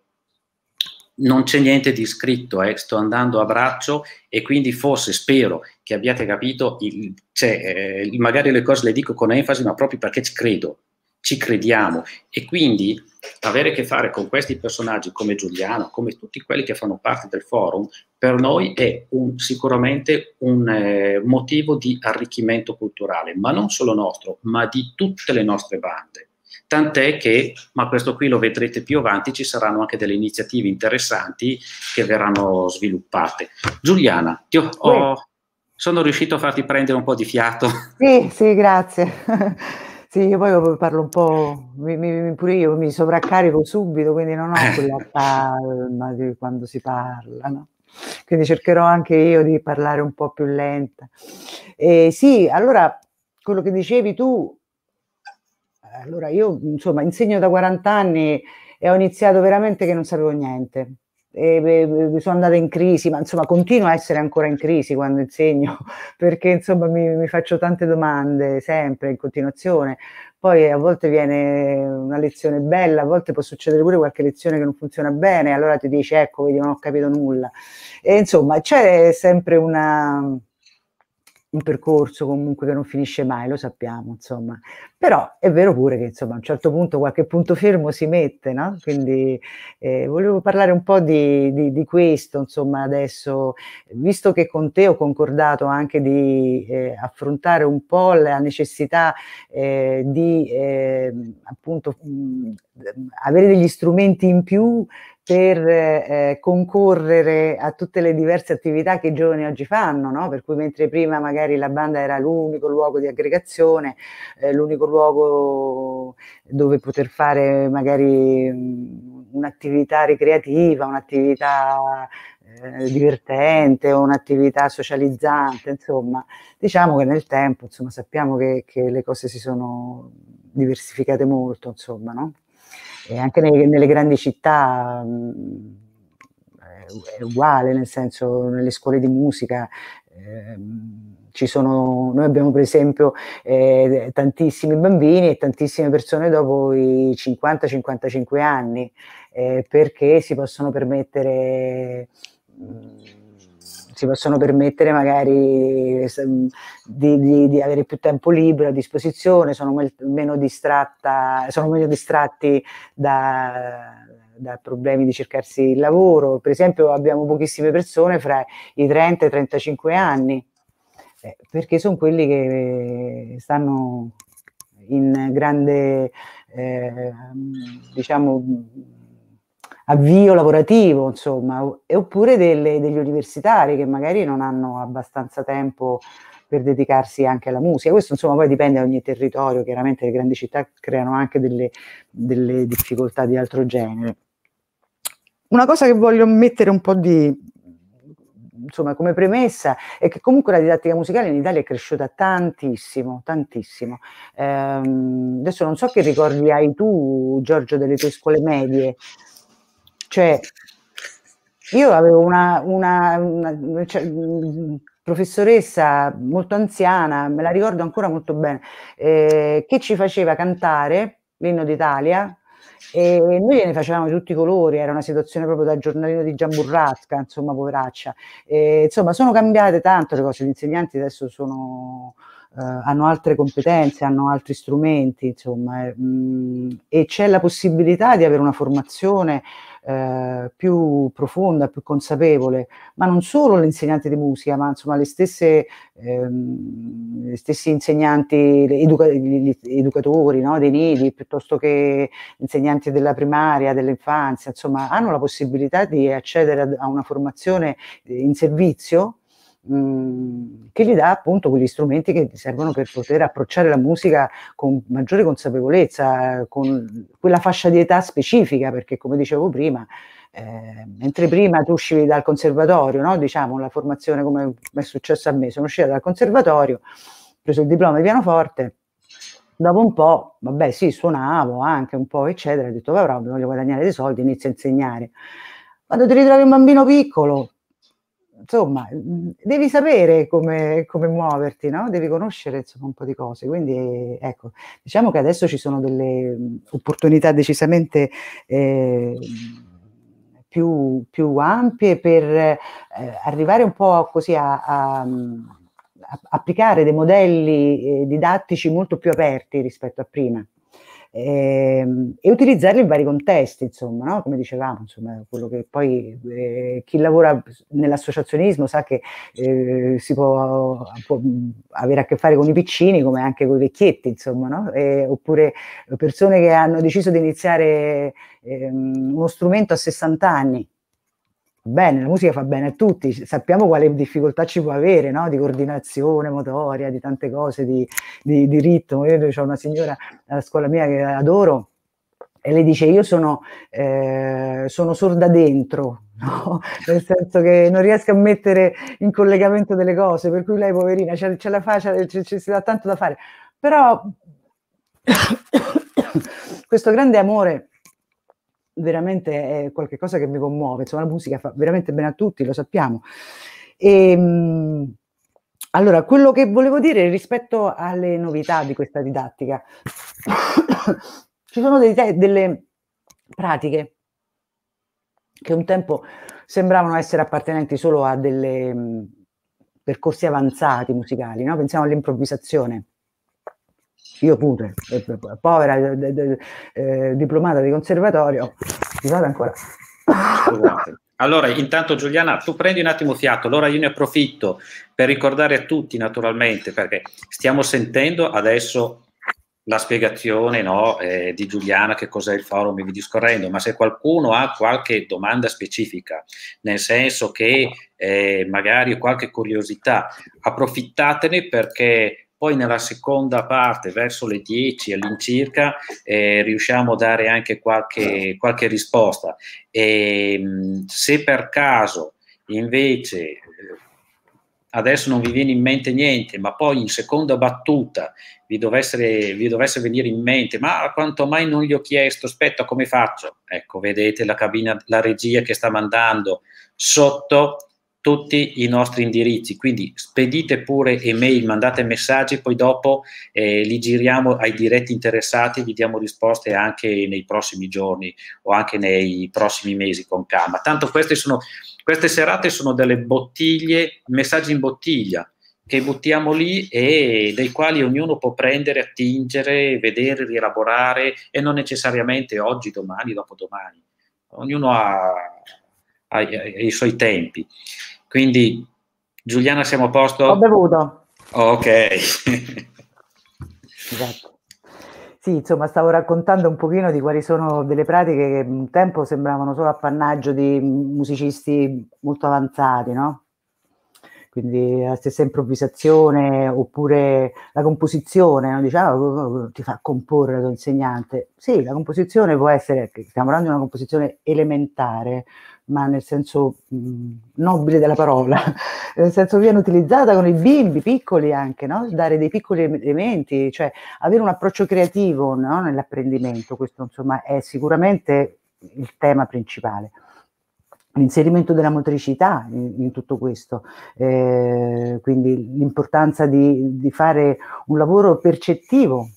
non c'è niente di scritto, eh, sto andando a braccio e quindi forse spero che abbiate capito, il, cioè, eh, magari le cose le dico con enfasi, ma proprio perché ci credo, ci crediamo e quindi avere a che fare con questi personaggi come Giuliano, come tutti quelli che fanno parte del forum, per noi è un, sicuramente un eh, motivo di arricchimento culturale, ma non solo nostro, ma di tutte le nostre bande tant'è che, ma questo qui lo vedrete più avanti, ci saranno anche delle iniziative interessanti che verranno sviluppate. Giuliana, ho, ho, sono riuscito a farti prendere un po' di fiato? Sì, sì, grazie. Sì, io poi parlo un po', mi, mi, pure io mi sovraccarico subito, quindi non ho eh. quella calma di quando si parla, no? Quindi cercherò anche io di parlare un po' più lenta. E sì, allora quello che dicevi tu allora io insomma insegno da 40 anni e ho iniziato veramente che non sapevo niente. E, sono andata in crisi, ma insomma continuo a essere ancora in crisi quando insegno, perché insomma mi, mi faccio tante domande sempre in continuazione. Poi a volte viene una lezione bella, a volte può succedere pure qualche lezione che non funziona bene, allora ti dici ecco, vedi, non ho capito nulla. E insomma c'è sempre una, un percorso comunque che non finisce mai, lo sappiamo, insomma. Però è vero pure che, insomma, a un certo punto qualche punto fermo si mette, no? Quindi eh, volevo parlare un po' di, di, di, questo, insomma, adesso, visto che con te ho concordato anche di eh, affrontare un po' la necessità eh, di, ehm, appunto, mh, avere degli strumenti in più per eh, concorrere a tutte le diverse attività che i giovani oggi fanno, no? per cui mentre prima magari la banda era l'unico luogo di aggregazione, eh, l'unico luogo dove poter fare magari un'attività ricreativa, un'attività eh, divertente o un'attività socializzante, insomma, diciamo che nel tempo insomma, sappiamo che, che le cose si sono diversificate molto, insomma, no? E anche nei, nelle grandi città mh, è uguale, nel senso nelle scuole di musica eh, ci sono, noi abbiamo per esempio eh, tantissimi bambini e tantissime persone dopo i 50-55 anni eh, perché si possono permettere mh, si possono permettere magari di, di, di, avere più tempo libero a disposizione, sono meno, distratta, sono meno distratti da, da problemi di cercarsi il lavoro. Per esempio abbiamo pochissime persone fra i 30 e i 35 anni, eh, perché sono quelli che stanno in grande, eh, diciamo, avvio lavorativo, insomma, oppure delle, degli universitari che magari non hanno abbastanza tempo per dedicarsi anche alla musica. Questo insomma poi dipende da ogni territorio, chiaramente le grandi città creano anche delle, delle difficoltà di altro genere. Una cosa che voglio mettere un po' di, insomma, come premessa è che comunque la didattica musicale in Italia è cresciuta tantissimo, tantissimo. Eh, adesso non so che ricordi hai tu, Giorgio, delle tue scuole medie, cioè, io avevo una, una, una cioè, professoressa molto anziana, me la ricordo ancora molto bene, eh, che ci faceva cantare l'inno d'Italia e noi gliene facevamo di tutti i colori, era una situazione proprio da giornalino di Giamburrasca, insomma, poveraccia. E, insomma, sono cambiate tanto le cose, gli insegnanti adesso sono, eh, hanno altre competenze, hanno altri strumenti, insomma, eh, mh, e c'è la possibilità di avere una formazione eh, più profonda, più consapevole, ma non solo l'insegnante di musica, ma insomma le stesse, ehm, gli stessi insegnanti, educa- gli educatori no, dei nidi, piuttosto che insegnanti della primaria, dell'infanzia, insomma, hanno la possibilità di accedere a una formazione in servizio Che gli dà appunto quegli strumenti che servono per poter approcciare la musica con maggiore consapevolezza, con quella fascia di età specifica, perché come dicevo prima, eh, mentre prima tu uscivi dal conservatorio, no? diciamo la formazione come è successo a me, sono uscita dal conservatorio, ho preso il diploma di pianoforte, dopo un po', vabbè sì, suonavo anche un po', eccetera, ho detto, però voglio guadagnare dei soldi, inizio a insegnare. Quando ti ritrovi un bambino piccolo, insomma, devi sapere come, come muoverti, no? devi conoscere insomma, un po' di cose. Quindi, ecco, diciamo che adesso ci sono delle opportunità decisamente eh, più, più ampie per eh, arrivare un po' così a, a, applicare dei modelli eh, didattici molto più aperti rispetto a prima eh, e utilizzarli in vari contesti, insomma, no? come dicevamo, insomma, quello che poi eh, chi lavora nell'associazionismo sa che eh, si può, può, avere a che fare con i piccini come anche con i vecchietti, insomma, no? oppure persone che hanno deciso di iniziare ehm, uno strumento a 60 anni bene, la musica fa bene a tutti, sappiamo quale difficoltà ci può avere, no? di coordinazione motoria, di tante cose, di, di, di ritmo. Io ho una signora alla scuola mia che adoro e lei dice io sono, eh, sono sorda dentro, no? nel senso che non riesco a mettere in collegamento delle cose, per cui lei poverina ce, ce la fa, ci si dà tanto da fare. Però questo grande amore veramente è qualcosa che mi commuove, insomma la musica fa veramente bene a tutti, lo sappiamo. E, ehm, allora, quello che volevo dire rispetto alle novità di questa didattica, ci sono dei, delle pratiche che un tempo sembravano essere appartenenti solo a dei percorsi avanzati musicali, no? pensiamo all'improvvisazione io pure, eh, povera eh, eh, diplomata di conservatorio, scusate ancora. Scusate. Allora, intanto Giuliana, tu prendi un attimo fiato, allora io ne approfitto per ricordare a tutti naturalmente, perché stiamo sentendo adesso la spiegazione no, eh, di Giuliana, che cos'è il forum e vi discorrendo, ma se qualcuno ha qualche domanda specifica, nel senso che eh, magari qualche curiosità, approfittatene perché poi nella seconda parte, verso le 10 all'incirca, eh, riusciamo a dare anche qualche, qualche risposta. E, ehm, se per caso invece adesso non vi viene in mente niente, ma poi in seconda battuta vi dovesse, vi dovesse, venire in mente, ma quanto mai non gli ho chiesto, aspetta, come faccio? Ecco, vedete la cabina, la regia che sta mandando sotto tutti i nostri indirizzi, quindi spedite pure email, mandate messaggi, poi dopo eh, li giriamo ai diretti interessati, vi diamo risposte anche nei prossimi giorni o anche nei prossimi mesi con calma. Tanto queste, sono, queste serate sono delle bottiglie, messaggi in bottiglia che buttiamo lì e dei quali ognuno può prendere, attingere, vedere, rielaborare e non necessariamente oggi, domani, dopodomani. Ognuno ha, ha, ha i suoi tempi. Quindi, Giuliana, siamo a posto? Ho bevuto. Ok. esatto. Sì, insomma, stavo raccontando un pochino di quali sono delle pratiche che un tempo sembravano solo appannaggio di musicisti molto avanzati, no? Quindi la stessa improvvisazione oppure la composizione, no? diciamo, ti fa comporre il tuo insegnante. Sì, la composizione può essere, stiamo parlando di una composizione elementare, ma nel senso mh, nobile della parola, nel senso viene utilizzata con i bimbi piccoli anche, no? dare dei piccoli elementi, cioè avere un approccio creativo no? nell'apprendimento, questo insomma è sicuramente il tema principale. L'inserimento della motricità in, in tutto questo, eh, quindi l'importanza di, di, fare un lavoro percettivo,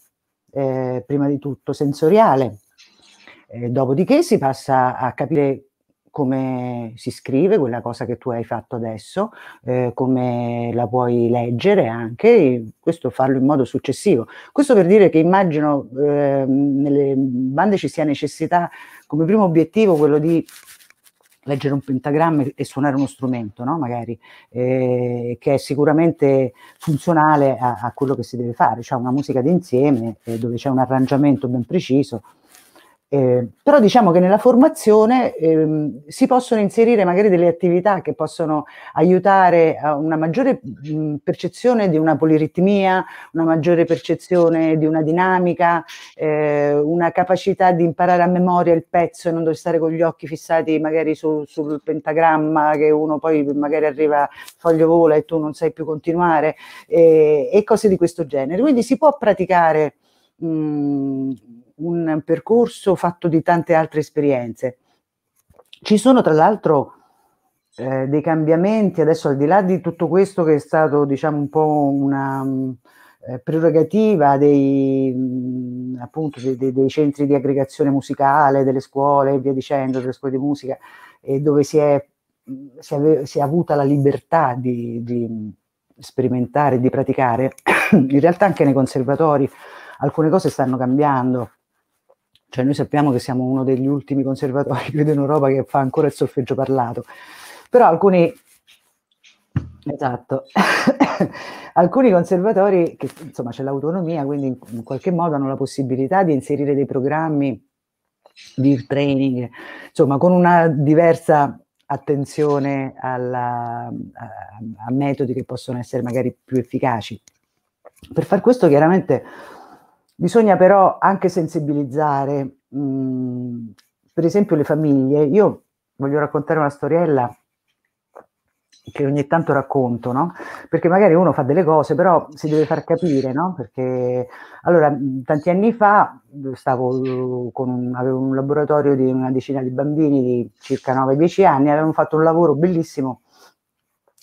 eh, prima di tutto sensoriale, eh, dopodiché si passa a capire come si scrive quella cosa che tu hai fatto adesso, eh, come la puoi leggere anche, questo farlo in modo successivo. Questo per dire che immagino eh, nelle bande ci sia necessità come primo obiettivo quello di leggere un pentagramma e suonare uno strumento, no? magari, eh, che è sicuramente funzionale a, a, quello che si deve fare, cioè una musica d'insieme eh, dove c'è un arrangiamento ben preciso eh, però diciamo che nella formazione eh, si possono inserire magari delle attività che possono aiutare a una maggiore mh, percezione di una poliritmia, una maggiore percezione di una dinamica, eh, una capacità di imparare a memoria il pezzo e non dover stare con gli occhi fissati magari su, sul pentagramma che uno poi magari arriva, foglio vola e tu non sai più continuare e cose di questo genere. Quindi si può praticare mh, un percorso fatto di tante altre esperienze. Ci sono tra l'altro eh, dei cambiamenti, adesso al di là di tutto questo che è stato diciamo un po' una, eh, prerogativa dei, mh, appunto, dei, dei, centri di aggregazione musicale, delle scuole e via dicendo, delle scuole di musica, e dove si è, si è, si è avuta la libertà di, di sperimentare, di praticare, in realtà anche nei conservatori alcune cose stanno cambiando. Cioè noi sappiamo che siamo uno degli ultimi conservatori, credo in Europa, che fa ancora il solfeggio parlato. Però alcuni, esatto, alcuni conservatori, che insomma c'è l'autonomia, quindi in, qualche modo hanno la possibilità di inserire dei programmi di training, insomma con una diversa attenzione alla, a, a, metodi che possono essere magari più efficaci. Per far questo chiaramente bisogna però anche sensibilizzare, mh, per esempio le famiglie. Io voglio raccontare una storiella che ogni tanto racconto, no? Perché magari uno fa delle cose, però si deve far capire, no? Perché allora, tanti anni fa stavo con un, avevo un laboratorio di una decina di bambini di circa 9-10 anni, avevamo fatto un lavoro bellissimo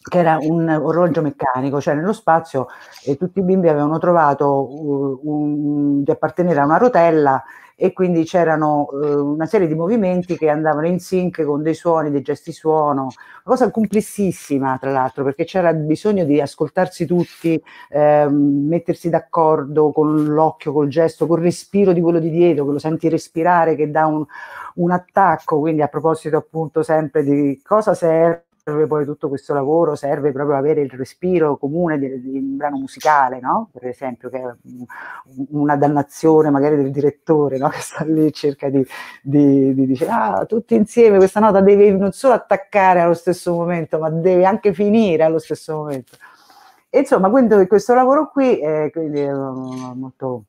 che era un orologio meccanico, cioè nello spazio e tutti i bimbi avevano trovato uh, un, di appartenere a una rotella e quindi c'erano uh, una serie di movimenti che andavano in sync con dei suoni, dei gesti suono, una cosa complessissima tra l'altro perché c'era bisogno di ascoltarsi tutti, eh, mettersi d'accordo con l'occhio, col gesto, col respiro di quello di dietro, che lo senti respirare, che dà un, un attacco, quindi a proposito appunto sempre di cosa serve serve poi tutto questo lavoro, serve proprio avere il respiro comune di, di un brano musicale, no? Per esempio, che è una dannazione magari del direttore, no? Che sta lì e cerca di, di, di dire, ah, tutti insieme questa nota devi non solo attaccare allo stesso momento, ma deve anche finire allo stesso momento. E insomma, quindi questo lavoro qui è, è molto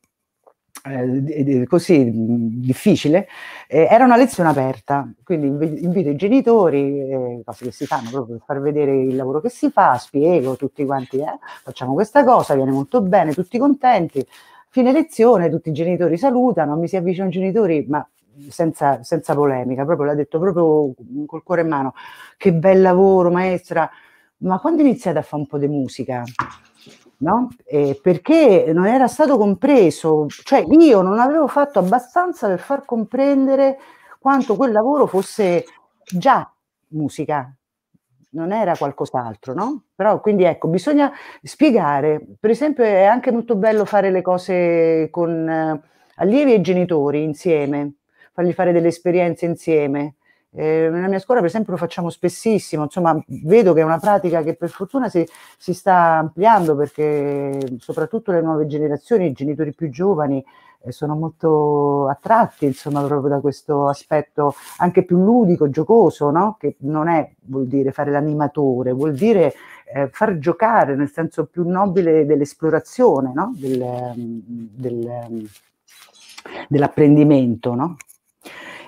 eh, così difficile, eh, era una lezione aperta, quindi invito i genitori, eh, cose che si fanno proprio per far vedere il lavoro che si fa, spiego tutti quanti, eh, facciamo questa cosa, viene molto bene, tutti contenti, fine lezione, tutti i genitori salutano, mi si avvicinano i genitori, ma senza, senza polemica, proprio l'ha detto proprio col cuore in mano, che bel lavoro maestra, ma quando iniziate a fare un po' di musica? No? Eh, perché non era stato compreso, cioè io non avevo fatto abbastanza per far comprendere quanto quel lavoro fosse già musica, non era qualcos'altro, no? Però quindi ecco, bisogna spiegare, per esempio è anche molto bello fare le cose con eh, allievi e genitori insieme, fargli fare delle esperienze insieme, eh, nella mia scuola, per esempio, lo facciamo spessissimo, insomma, vedo che è una pratica che per fortuna si, si sta ampliando perché soprattutto le nuove generazioni, i genitori più giovani, eh, sono molto attratti, insomma, proprio da questo aspetto anche più ludico, giocoso, no? Che non è, vuol dire fare l'animatore, vuol dire eh, far giocare nel senso più nobile dell'esplorazione, no? Del, del, dell'apprendimento, no?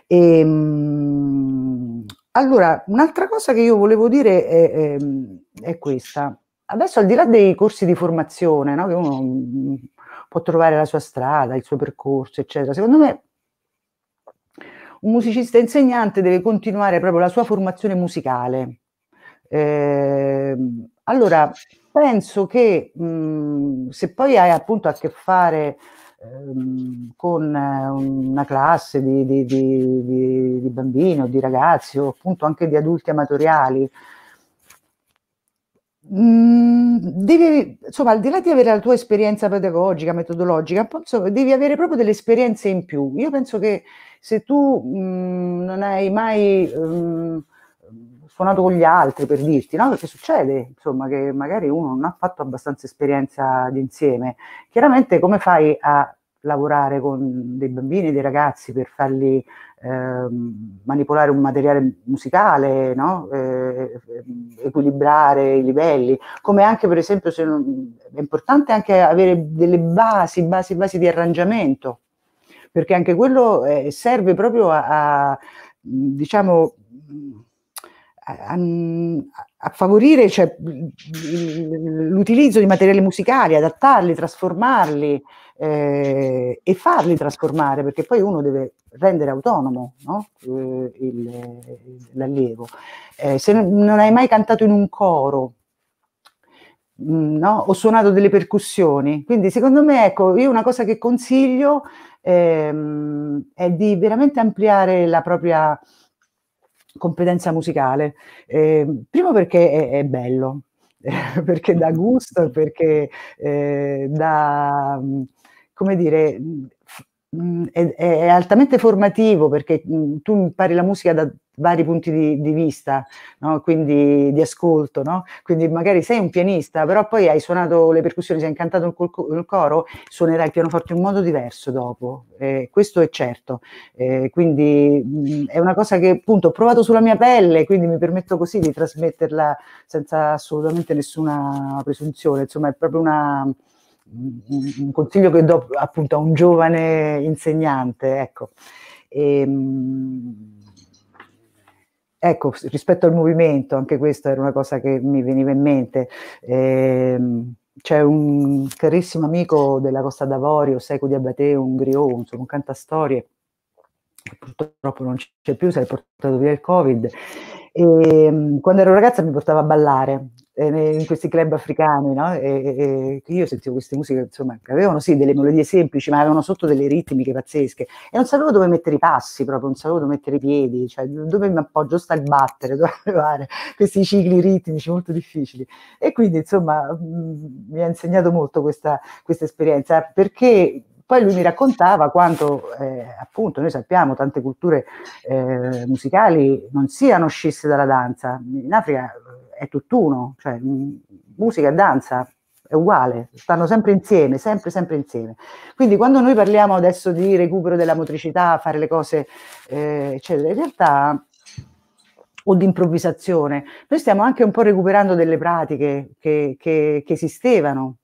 E, ehm, allora, un'altra cosa che io volevo dire è, è, ehm, è, questa. Adesso al di là dei corsi di formazione, no, che uno mm, può trovare la sua strada, il suo percorso, eccetera, secondo me un musicista insegnante deve continuare proprio la sua formazione musicale. Eh, allora, penso che mh, mm, se poi hai appunto a che fare con eh, una classe di, di, di, di, bambini o di ragazzi o appunto anche di adulti amatoriali, mm, devi, insomma, al di là di avere la tua esperienza pedagogica, metodologica, insomma, devi avere proprio delle esperienze in più. Io penso che se tu mh, mm, non hai mai mh, mm, suonato con gli altri per dirti, no? Perché succede, insomma, che magari uno non ha fatto abbastanza esperienza d'insieme. Chiaramente come fai a lavorare con dei bambini, dei ragazzi per farli eh, manipolare un materiale musicale, no? eh, equilibrare i livelli, come anche per esempio non, è importante anche avere delle basi, basi, basi di arrangiamento, perché anche quello eh, serve proprio a, a diciamo, a, a favorire cioè, l'utilizzo di materiali musicali, adattarli, trasformarli eh, e farli trasformare, perché poi uno deve rendere autonomo no? eh, il, l'allievo. Eh, se non hai mai cantato in un coro, mm, no? ho suonato delle percussioni. Quindi secondo me, ecco, io una cosa che consiglio ehm, è di veramente ampliare la propria competenza musicale. Eh, primo perché è, è bello, perché dà gusto, perché eh, dà, come dire, è, è, altamente formativo perché tu impari la musica da vari punti di, di vista, no? quindi di ascolto, no? quindi magari sei un pianista, però poi hai suonato le percussioni, sei incantato col coro, suonerai il pianoforte in modo diverso dopo, eh, questo è certo, eh, quindi mh, è una cosa che appunto ho provato sulla mia pelle, quindi mi permetto così di trasmetterla senza assolutamente nessuna presunzione, insomma è proprio una un consiglio che do appunto a un giovane insegnante, ecco. E, ehm, ecco, rispetto al movimento, anche questa era una cosa che mi veniva in mente. Eh, c'è un carissimo amico della Costa d'Avorio, Seco di Abbateo, un griot, insomma, un cantastorie, che purtroppo non c'è più, si è portato via il Covid. E, ehm, quando ero ragazza mi portava a ballare in questi club africani, no? E, e io sentivo queste musiche, insomma, che avevano sì delle melodie semplici, ma avevano sotto delle ritmiche pazzesche e non sapevo dove mettere i passi proprio, non sapevo dove mettere i piedi, cioè dove mi appoggio, sta il battere, dove fare questi cicli ritmici molto difficili. E quindi, insomma, mh, mi ha insegnato molto questa, questa esperienza, perché poi lui mi raccontava quanto, eh, appunto, noi sappiamo tante culture eh, musicali non siano scisse dalla danza. In Africa è tutt'uno, cioè musica e danza è uguale, stanno sempre insieme, sempre, sempre insieme. Quindi quando noi parliamo adesso di recupero della motricità, fare le cose, eh, eccetera, in realtà o di improvvisazione, noi stiamo anche un po' recuperando delle pratiche che, che, che esistevano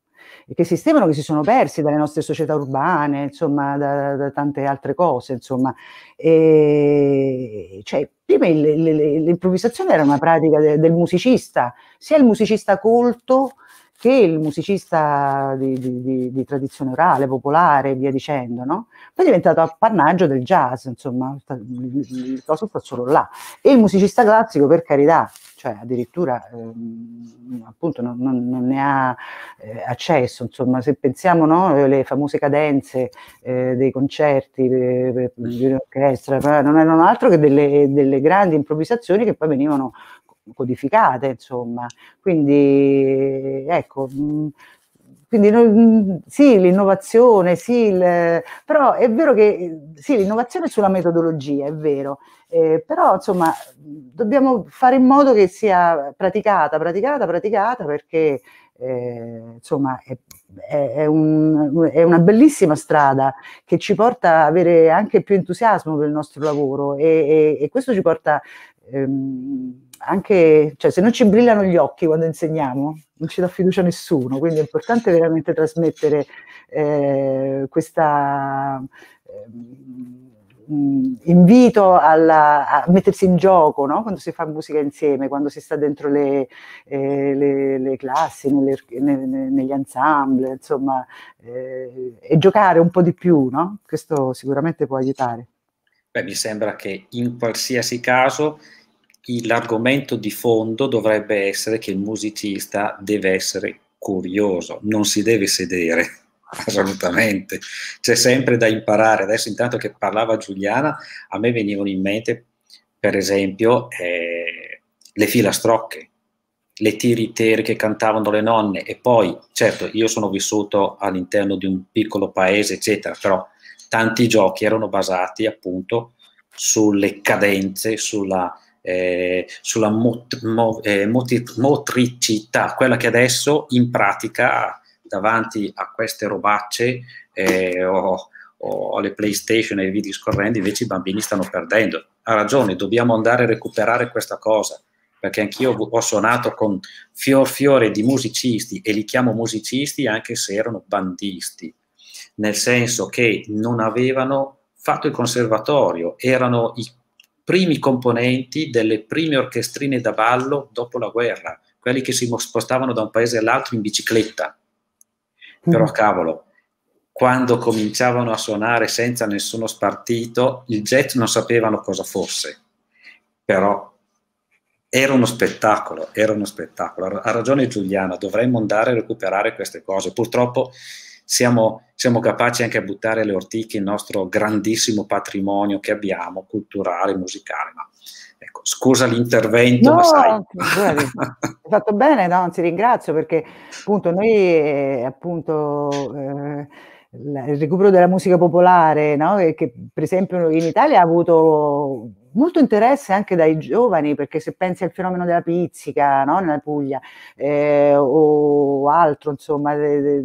che esistevano, che si sono persi dalle nostre società urbane, insomma, da, da tante altre cose, insomma. E, cioè, prima l'improvvisazione era una pratica de, del musicista, sia il musicista colto che il musicista di, di, di, di, tradizione orale, popolare e via dicendo, no? Poi è diventato appannaggio del jazz, insomma, il coso sta solo là. E il musicista classico, per carità, cioè addirittura ehm, appunto non, non, non, ne ha eh, accesso, insomma, se pensiamo no, le famose cadenze eh, dei concerti eh, di orchestra, non erano altro che delle, delle grandi improvvisazioni che poi venivano codificate, insomma. Quindi, ecco, mm, quindi mm, sì, l'innovazione, sì, il, però è vero che sì, l'innovazione è sulla metodologia, è vero, eh, però insomma dobbiamo fare in modo che sia praticata, praticata, praticata perché eh, insomma è, è, è, un, è, una bellissima strada che ci porta ad avere anche più entusiasmo per il nostro lavoro e, e, e questo ci porta ehm, anche, cioè se non ci brillano gli occhi quando insegniamo, non ci dà fiducia nessuno, quindi è importante veramente trasmettere eh, questa eh, invito alla, a mettersi in gioco no? quando si fa musica insieme, quando si sta dentro le, eh, le, le classi, nelle, ne, negli ensemble, insomma, eh, e giocare un po' di più, no? questo sicuramente può aiutare. Beh, mi sembra che in qualsiasi caso l'argomento di fondo dovrebbe essere che il musicista deve essere curioso, non si deve sedere, assolutamente. C'è sempre da imparare. Adesso intanto che parlava Giuliana, a me venivano in mente, per esempio, eh, le filastrocche, le tiriteri che cantavano le nonne e poi, certo, io sono vissuto all'interno di un piccolo paese, eccetera, però tanti giochi erano basati appunto sulle cadenze, sulla eh, sulla mot- mo- eh, mot- motricità, quella che adesso in pratica davanti a queste robacce eh, o, o alle PlayStation e via discorrendo invece i bambini stanno perdendo. Ha ragione, dobbiamo andare a recuperare questa cosa perché anch'io ho suonato con fior fiore di musicisti e li chiamo musicisti anche se erano bandisti, nel senso che non avevano fatto il conservatorio, erano i primi componenti delle prime orchestrine da ballo dopo la guerra, quelli che si spostavano da un paese all'altro in bicicletta. Però mm. cavolo, quando cominciavano a suonare senza nessuno spartito, il jet non sapevano cosa fosse. Però era uno spettacolo, era uno spettacolo. Ha ragione Giuliano, dovremmo andare a recuperare queste cose. Purtroppo siamo, siamo, capaci anche a buttare le ortiche il nostro grandissimo patrimonio che abbiamo, culturale, musicale. Ma ecco, scusa l'intervento, no, ma sai. hai fatto bene, no, anzi ringrazio perché appunto noi eh, appunto eh, il recupero della musica popolare, no? che per esempio in Italia ha avuto molto interesse anche dai giovani, perché se pensi al fenomeno della pizzica no? nella Puglia eh, o altro, insomma, de, de,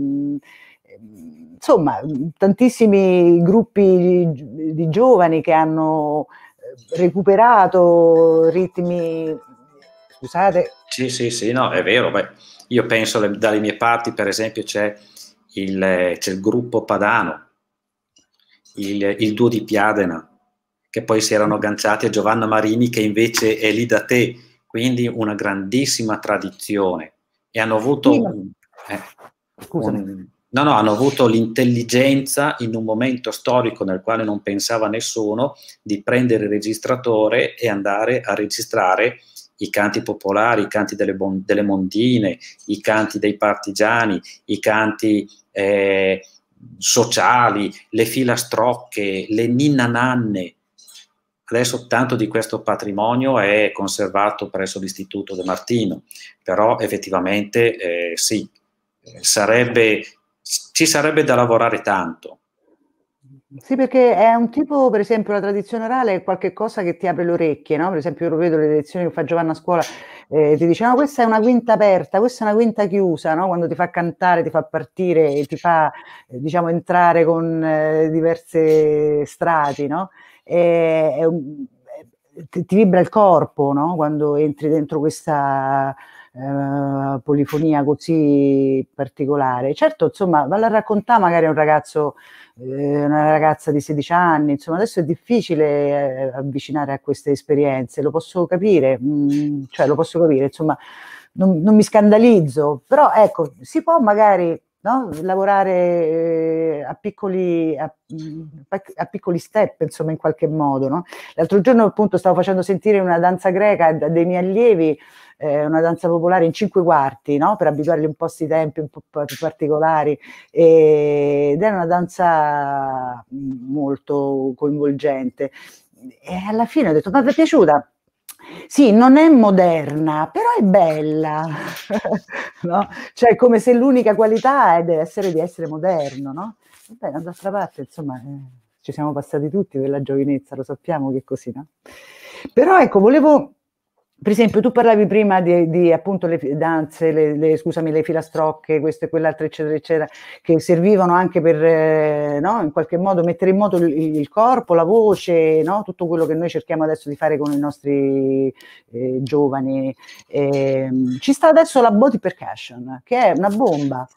insomma, tantissimi gruppi di, di, giovani che hanno eh, recuperato ritmi, scusate. Sì, sì, sì, no, è vero, beh, io penso dalle mie parti, per esempio, c'è il, c'è il gruppo Padano, il, il duo di Piadena, che poi si erano agganciati a Giovanna Marini, che invece è lì da te, quindi una grandissima tradizione. E hanno avuto... Sì, un, eh, un, no, no, hanno avuto l'intelligenza in un momento storico nel quale non pensava nessuno di prendere il registratore e andare a registrare i canti popolari, i canti delle, bon- delle mondine, i canti dei partigiani, i canti eh, sociali, le filastrocche, le ninna-nanne, Adesso tanto di questo patrimonio è conservato presso l'Istituto De Martino, però effettivamente eh, sì, sarebbe, ci sarebbe da lavorare tanto. Sì, perché è un tipo, per esempio, la tradizione orale è qualcosa che ti apre le orecchie, no? Per esempio, io lo vedo le lezioni che fa Giovanna a scuola, eh, ti dice, no, questa è una quinta aperta, questa è una quinta chiusa, no? Quando ti fa cantare, ti fa partire, ti fa, eh, diciamo, entrare con eh, diverse strati, no? è, un, ti, ti, vibra il corpo no? quando entri dentro questa uh, polifonia così particolare. Certo, insomma, vale a raccontare magari un ragazzo, eh, una ragazza di 16 anni, insomma, adesso è difficile eh, avvicinare a queste esperienze, lo posso capire, mh, mm, cioè lo posso capire, insomma, non, non mi scandalizzo, però ecco, si può magari no? lavorare eh, a, piccoli, a, a, piccoli, step, insomma, in qualche modo. No? L'altro giorno appunto stavo facendo sentire una danza greca dei miei allievi, eh, una danza popolare in cinque quarti, no? per abituarli un po' a questi tempi un po' più particolari, ed è una danza molto coinvolgente. E alla fine ho detto, ma vi è piaciuta? Sì, non è moderna, però è bella, no? Cioè, come se l'unica qualità deve essere di essere moderno, no? Beh, d'altra parte, insomma, eh, ci siamo passati tutti per la giovinezza, lo sappiamo che è così, no? Però ecco, volevo per esempio, tu parlavi prima di, di appunto le danze, le, le, scusami, le filastrocche, questo e quell'altro, eccetera, eccetera, che servivano anche per, eh, no, in qualche modo mettere in moto il, il corpo, la voce, no? tutto quello che noi cerchiamo adesso di fare con i nostri eh, giovani. Eh, ci sta adesso la body percussion, che è una bomba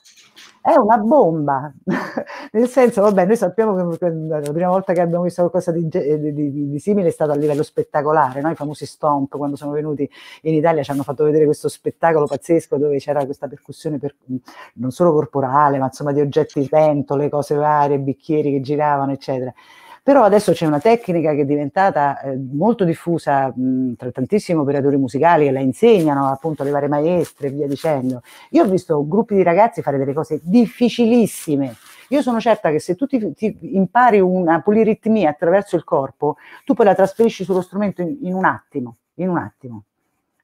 è una bomba, nel senso, vabbè, noi sappiamo che la prima volta che abbiamo visto qualcosa di, di, di, di simile è stato a livello spettacolare, no? i famosi stomp, quando sono venuti in Italia ci hanno fatto vedere questo spettacolo pazzesco dove c'era questa percussione per, non solo corporale, ma insomma di oggetti, pentole, cose varie, bicchieri che giravano, eccetera. Però adesso c'è una tecnica che è diventata eh, molto diffusa mh, tra tantissimi operatori musicali che la insegnano, appunto le varie maestre e via dicendo. Io ho visto gruppi di ragazzi fare delle cose difficilissime. Io sono certa che se tu ti, ti impari una poliritmia attraverso il corpo, tu poi la trasferisci sullo strumento in, in un attimo, in un attimo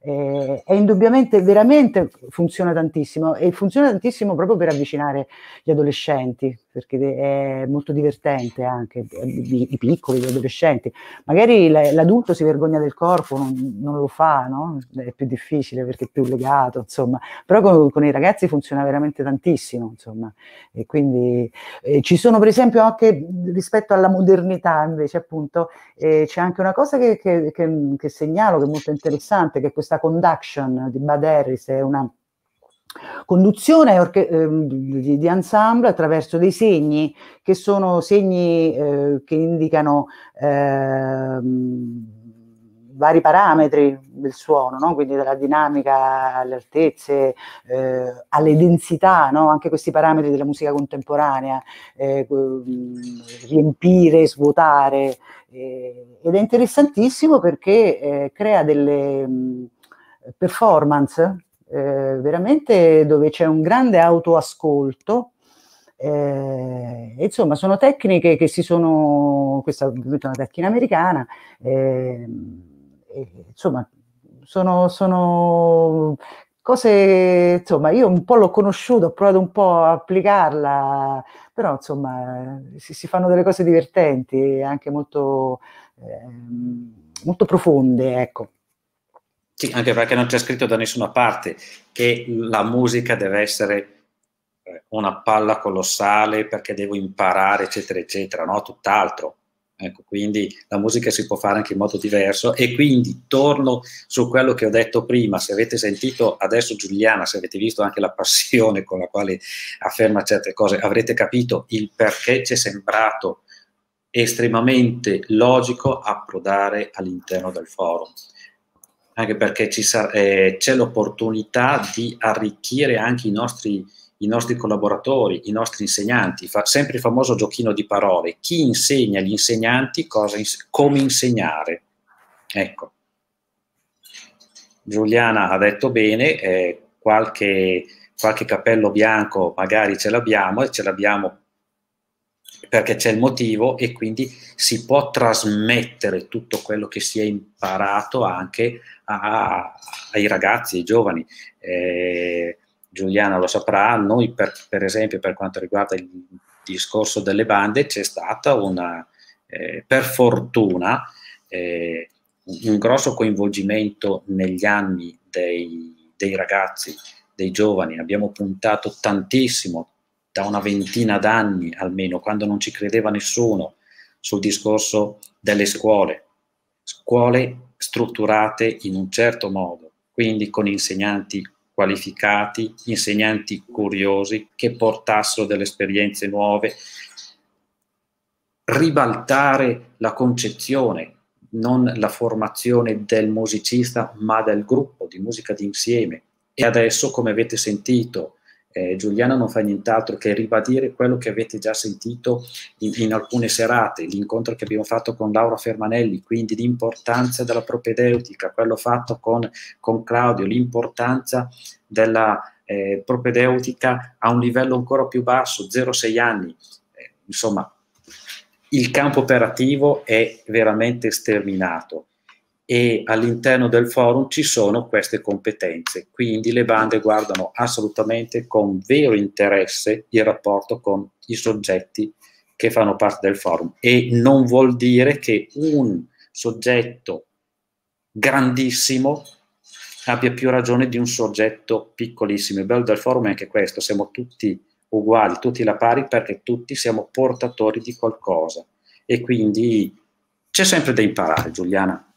eh, è indubbiamente, veramente funziona tantissimo e funziona tantissimo proprio per avvicinare gli adolescenti, perché è molto divertente anche, i, piccoli, gli adolescenti. Magari l'adulto si vergogna del corpo, non, non, lo fa, no? È più difficile perché è più legato, insomma. Però con, con i ragazzi funziona veramente tantissimo, insomma. E quindi eh, ci sono per esempio anche rispetto alla modernità invece appunto, eh, c'è anche una cosa che, che, che, che segnalo che è molto interessante, che è questa conduction di Bad Harris è una conduzione orche- eh, di, di, ensemble attraverso dei segni che sono segni eh, che indicano eh, vari parametri del suono, no? quindi dalla dinamica alle altezze, eh, alle densità, no? anche questi parametri della musica contemporanea, eh, riempire, svuotare, eh, ed è interessantissimo perché crea delle performance, eh, veramente dove c'è un grande autoascolto. Eh, insomma, sono tecniche che si sono, questa è una tecnica americana, eh, insomma, sono, sono cose, insomma, io un po' l'ho conosciuto, ho provato un po' a applicarla, però insomma si, si fanno delle cose divertenti, anche molto, eh, molto profonde, ecco. Sì, anche perché non c'è scritto da nessuna parte che la musica deve essere eh, una palla colossale perché devo imparare, eccetera, eccetera, no? Tutt'altro. Ecco, quindi la musica si può fare anche in modo diverso e quindi torno su quello che ho detto prima, se avete sentito adesso Giuliana, se avete visto anche la passione con la quale afferma certe cose, avrete capito il perché ci è sembrato estremamente logico approdare all'interno del forum anche perché sa- eh, c'è l'opportunità di arricchire anche i nostri, i nostri collaboratori, i nostri insegnanti. Fa sempre il famoso giochino di parole. Chi insegna agli insegnanti ins- come insegnare? Ecco. Giuliana ha detto bene, eh, qualche, qualche cappello bianco magari ce l'abbiamo e ce l'abbiamo perché c'è il motivo e quindi si può trasmettere tutto quello che si è imparato anche a, ai ragazzi, ai giovani. Eh, Giuliana lo saprà, noi per, per, esempio per quanto riguarda il discorso delle bande c'è stata una, eh, per fortuna, eh, un grosso coinvolgimento negli anni dei, dei ragazzi, dei giovani, abbiamo puntato tantissimo da una ventina d'anni almeno, quando non ci credeva nessuno, sul discorso delle scuole. Scuole strutturate in un certo modo, quindi con insegnanti qualificati, insegnanti curiosi che portassero delle esperienze nuove, ribaltare la concezione, non la formazione del musicista, ma del gruppo di musica d'insieme. E adesso, come avete sentito, eh, Giuliana non fa nient'altro che ribadire quello che avete già sentito in, in, alcune serate, l'incontro che abbiamo fatto con Laura Fermanelli, quindi l'importanza della propedeutica, quello fatto con, con Claudio, l'importanza della eh, propedeutica a un livello ancora più basso, 0-6 anni, eh, insomma il campo operativo è veramente sterminato e all'interno del forum ci sono queste competenze, quindi le bande guardano assolutamente con vero interesse il rapporto con i soggetti che fanno parte del forum e non vuol dire che un soggetto grandissimo abbia più ragione di un soggetto piccolissimo. Il bello del forum è anche questo, siamo tutti uguali, tutti la pari perché tutti siamo portatori di qualcosa e quindi c'è sempre da imparare, Giuliana.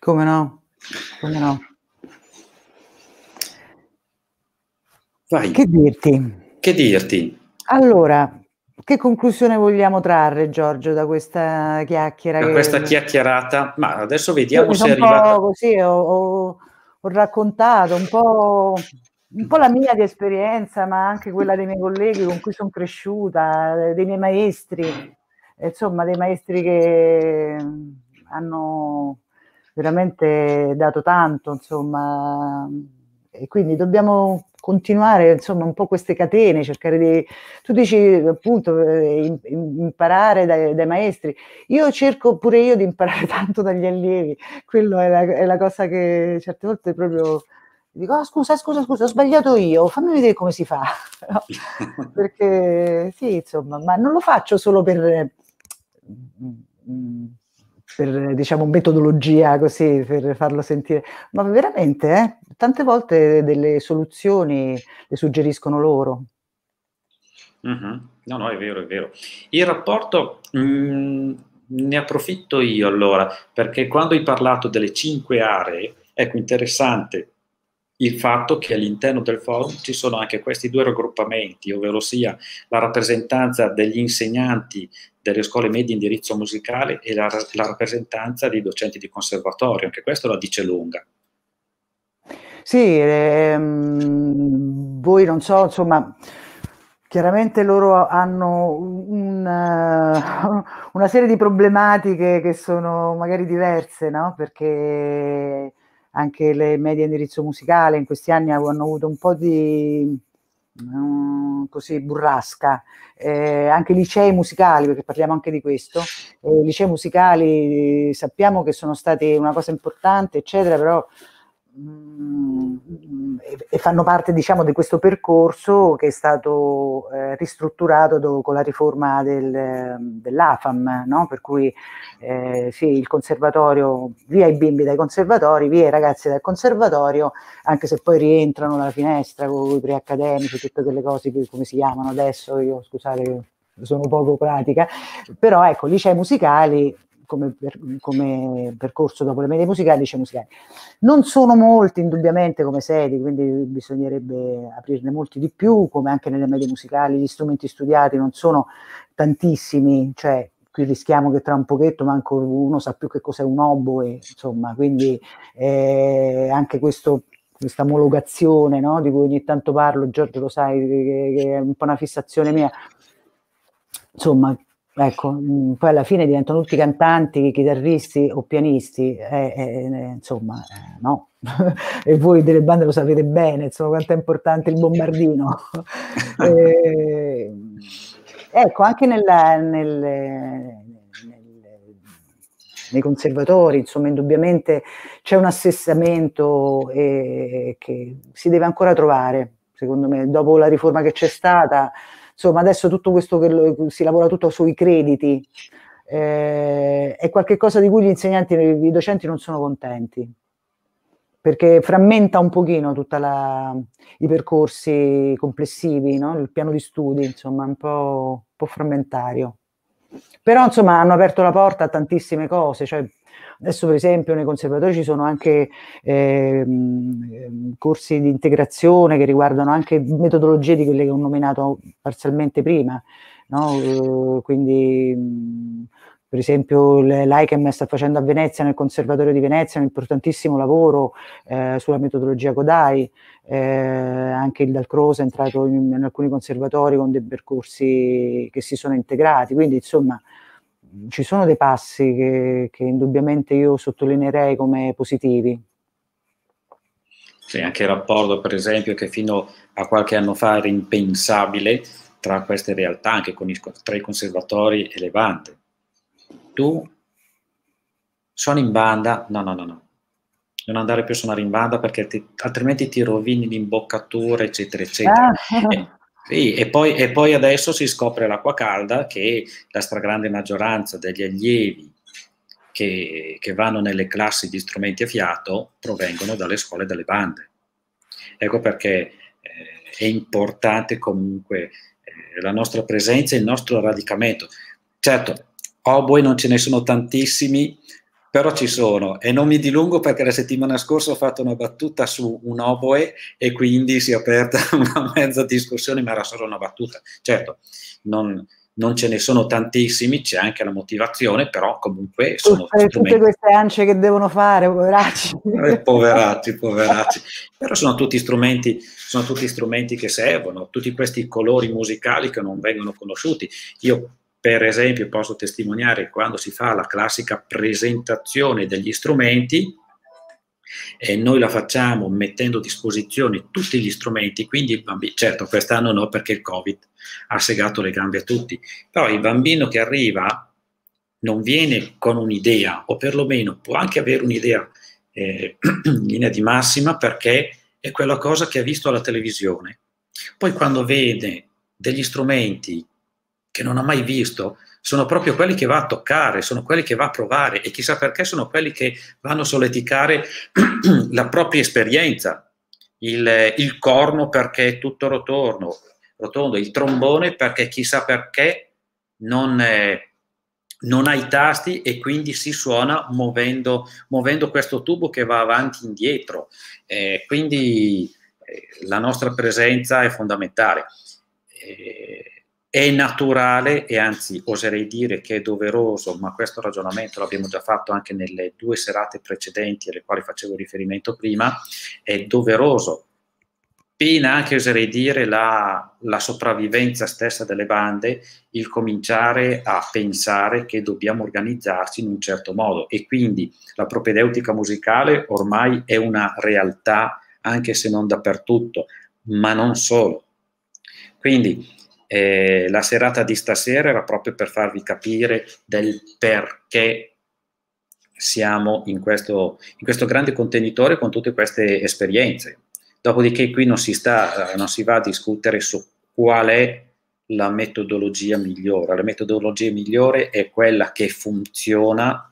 Come no? Come no? Vai. Che dirti? Che dirti? Allora, che conclusione vogliamo trarre, Giorgio, da questa chiacchiera? Da che... questa chiacchierata? Ma adesso vediamo se è arrivata... Così, ho, ho, ho raccontato un po', un po' la mia di esperienza, ma anche quella dei miei colleghi con cui sono cresciuta, dei miei maestri, insomma, dei maestri che hanno veramente dato tanto, insomma, e quindi dobbiamo continuare, insomma, un po' queste catene, cercare di... Tu dici, appunto, eh, imparare dai, dai, maestri. Io cerco pure io di imparare tanto dagli allievi, quello è la, è la cosa che certe volte proprio dico, oh, scusa, scusa, scusa, ho sbagliato io, fammi vedere come si fa. Perché sì, insomma, ma non lo faccio solo per... Per diciamo metodologia così per farlo sentire, ma veramente eh, tante volte delle soluzioni le suggeriscono loro. Mm-hmm. No, no, è vero, è vero. Il rapporto mh, mm, ne approfitto io allora, perché quando hai parlato delle cinque aree, ecco interessante il fatto che all'interno del forum ci sono anche questi due raggruppamenti, ovvero sia la rappresentanza degli insegnanti delle scuole medie indirizzo musicale e la, la rappresentanza dei docenti di conservatorio, anche questo la dice lunga. Sì, ehm, voi non so, insomma, chiaramente loro hanno un, uh, una serie di problematiche che sono magari diverse, no? Perché anche le medie indirizzo musicale in questi anni hanno avuto un po' di così burrasca, eh, anche licei musicali, perché parliamo anche di questo, eh, licei musicali sappiamo che sono stati una cosa importante, eccetera, però Mm, e fanno parte diciamo di questo percorso che è stato eh, ristrutturato do, con la riforma del, dell'AFAM, no? per cui eh, sì, il conservatorio, via i bimbi dai conservatori, via i ragazzi dal conservatorio, anche se poi rientrano dalla finestra con i preaccademici, tutte quelle cose che come si chiamano adesso, io scusate sono poco pratica, però ecco, licei musicali come, per, come, percorso dopo le medie musicali, licei musicali. Non sono molti indubbiamente come sedi, quindi bisognerebbe aprirne molti di più, come anche nelle medie musicali gli strumenti studiati non sono tantissimi, cioè qui rischiamo che tra un pochetto manco uno sa più che cos'è un oboe, insomma, quindi eh, anche questo questa omologazione no? di cui ogni tanto parlo, Giorgio lo sai, che, che, è un po' una fissazione mia. Insomma, Ecco, mh, poi alla fine diventano tutti cantanti, chitarristi o pianisti, eh, eh, insomma, eh, no. e voi delle bande lo sapete bene, insomma, quanto è importante il bombardino. ecco, anche nella, nel, nel, nei conservatori, insomma, indubbiamente c'è un assestamento eh, che si deve ancora trovare, secondo me, dopo la riforma che c'è stata insomma adesso tutto questo che lo, si lavora tutto sui crediti eh, è qualcosa di cui gli insegnanti, i docenti non sono contenti perché frammenta un pochino tutti i percorsi complessivi, no? il piano di studi, insomma, un po', un po' frammentario. Però, insomma, hanno aperto la porta a tantissime cose, cioè Adesso per esempio nei conservatori ci sono anche eh, corsi di integrazione che riguardano anche metodologie di quelle che ho nominato parzialmente prima, no? uh, quindi per esempio l'ICAM sta facendo a Venezia, nel Conservatorio di Venezia, un importantissimo lavoro eh, sulla metodologia Kodai, eh, anche il Dalcroze è entrato in, in, alcuni conservatori con dei percorsi che si sono integrati, quindi insomma ci sono dei passi che, che indubbiamente io sottolineerei come positivi. Sì, anche il rapporto, per esempio, che fino a qualche anno fa era impensabile tra queste realtà, anche con i, tra i conservatori e le bande. Tu suoni in banda? No, no, no, no. Non andare più a suonare in banda perché ti, altrimenti ti rovini l'imboccatura, eccetera, eccetera. Ah. E, sì, e poi, e poi adesso si scopre l'acqua calda che la stragrande maggioranza degli allievi che, che, vanno nelle classi di strumenti a fiato provengono dalle scuole delle bande. Ecco perché eh, è importante comunque eh, la nostra presenza e il nostro radicamento. Certo, oboe non ce ne sono tantissimi, però ci sono e non mi dilungo perché la settimana scorsa ho fatto una battuta su un oboe e quindi si è aperta una mezza discussione, ma era solo una battuta. Certo, non, non ce ne sono tantissimi, c'è anche la motivazione, però comunque sono tutte, tutte queste ance che devono fare, poveracci. Eh, poveracci, poveracci. Però sono tutti, strumenti, sono tutti strumenti che servono, tutti questi colori musicali che non vengono conosciuti. Io per esempio, posso testimoniare quando si fa la classica presentazione degli strumenti, e noi la facciamo mettendo a disposizione tutti gli strumenti, quindi il certo quest'anno no perché il Covid ha segato le gambe a tutti, però il bambino che arriva non viene con un'idea, o perlomeno può anche avere un'idea eh, in linea di massima perché è quella cosa che ha visto alla televisione. Poi quando vede degli strumenti che non ha mai visto, sono proprio quelli che va a toccare, sono quelli che va a provare e chissà perché sono quelli che vanno a solleticare la propria esperienza. Il, il, corno perché è tutto rotorno, rotondo, il trombone perché chissà perché non, eh, non ha i tasti e quindi si suona muovendo, muovendo questo tubo che va avanti e indietro. Eh, quindi eh, la nostra presenza è fondamentale. Eh, è naturale e anzi oserei dire che è doveroso, ma questo ragionamento l'abbiamo già fatto anche nelle due serate precedenti alle quali facevo riferimento prima, è doveroso pena anche oserei dire la, la, sopravvivenza stessa delle bande il cominciare a pensare che dobbiamo organizzarci in un certo modo e quindi la propedeutica musicale ormai è una realtà anche se non dappertutto, ma non solo. Quindi eh, la serata di stasera era proprio per farvi capire del perché siamo in questo, in questo grande contenitore con tutte queste esperienze. Dopodiché qui non si, sta, non si va a discutere su qual è la metodologia migliore. La metodologia migliore è quella che funziona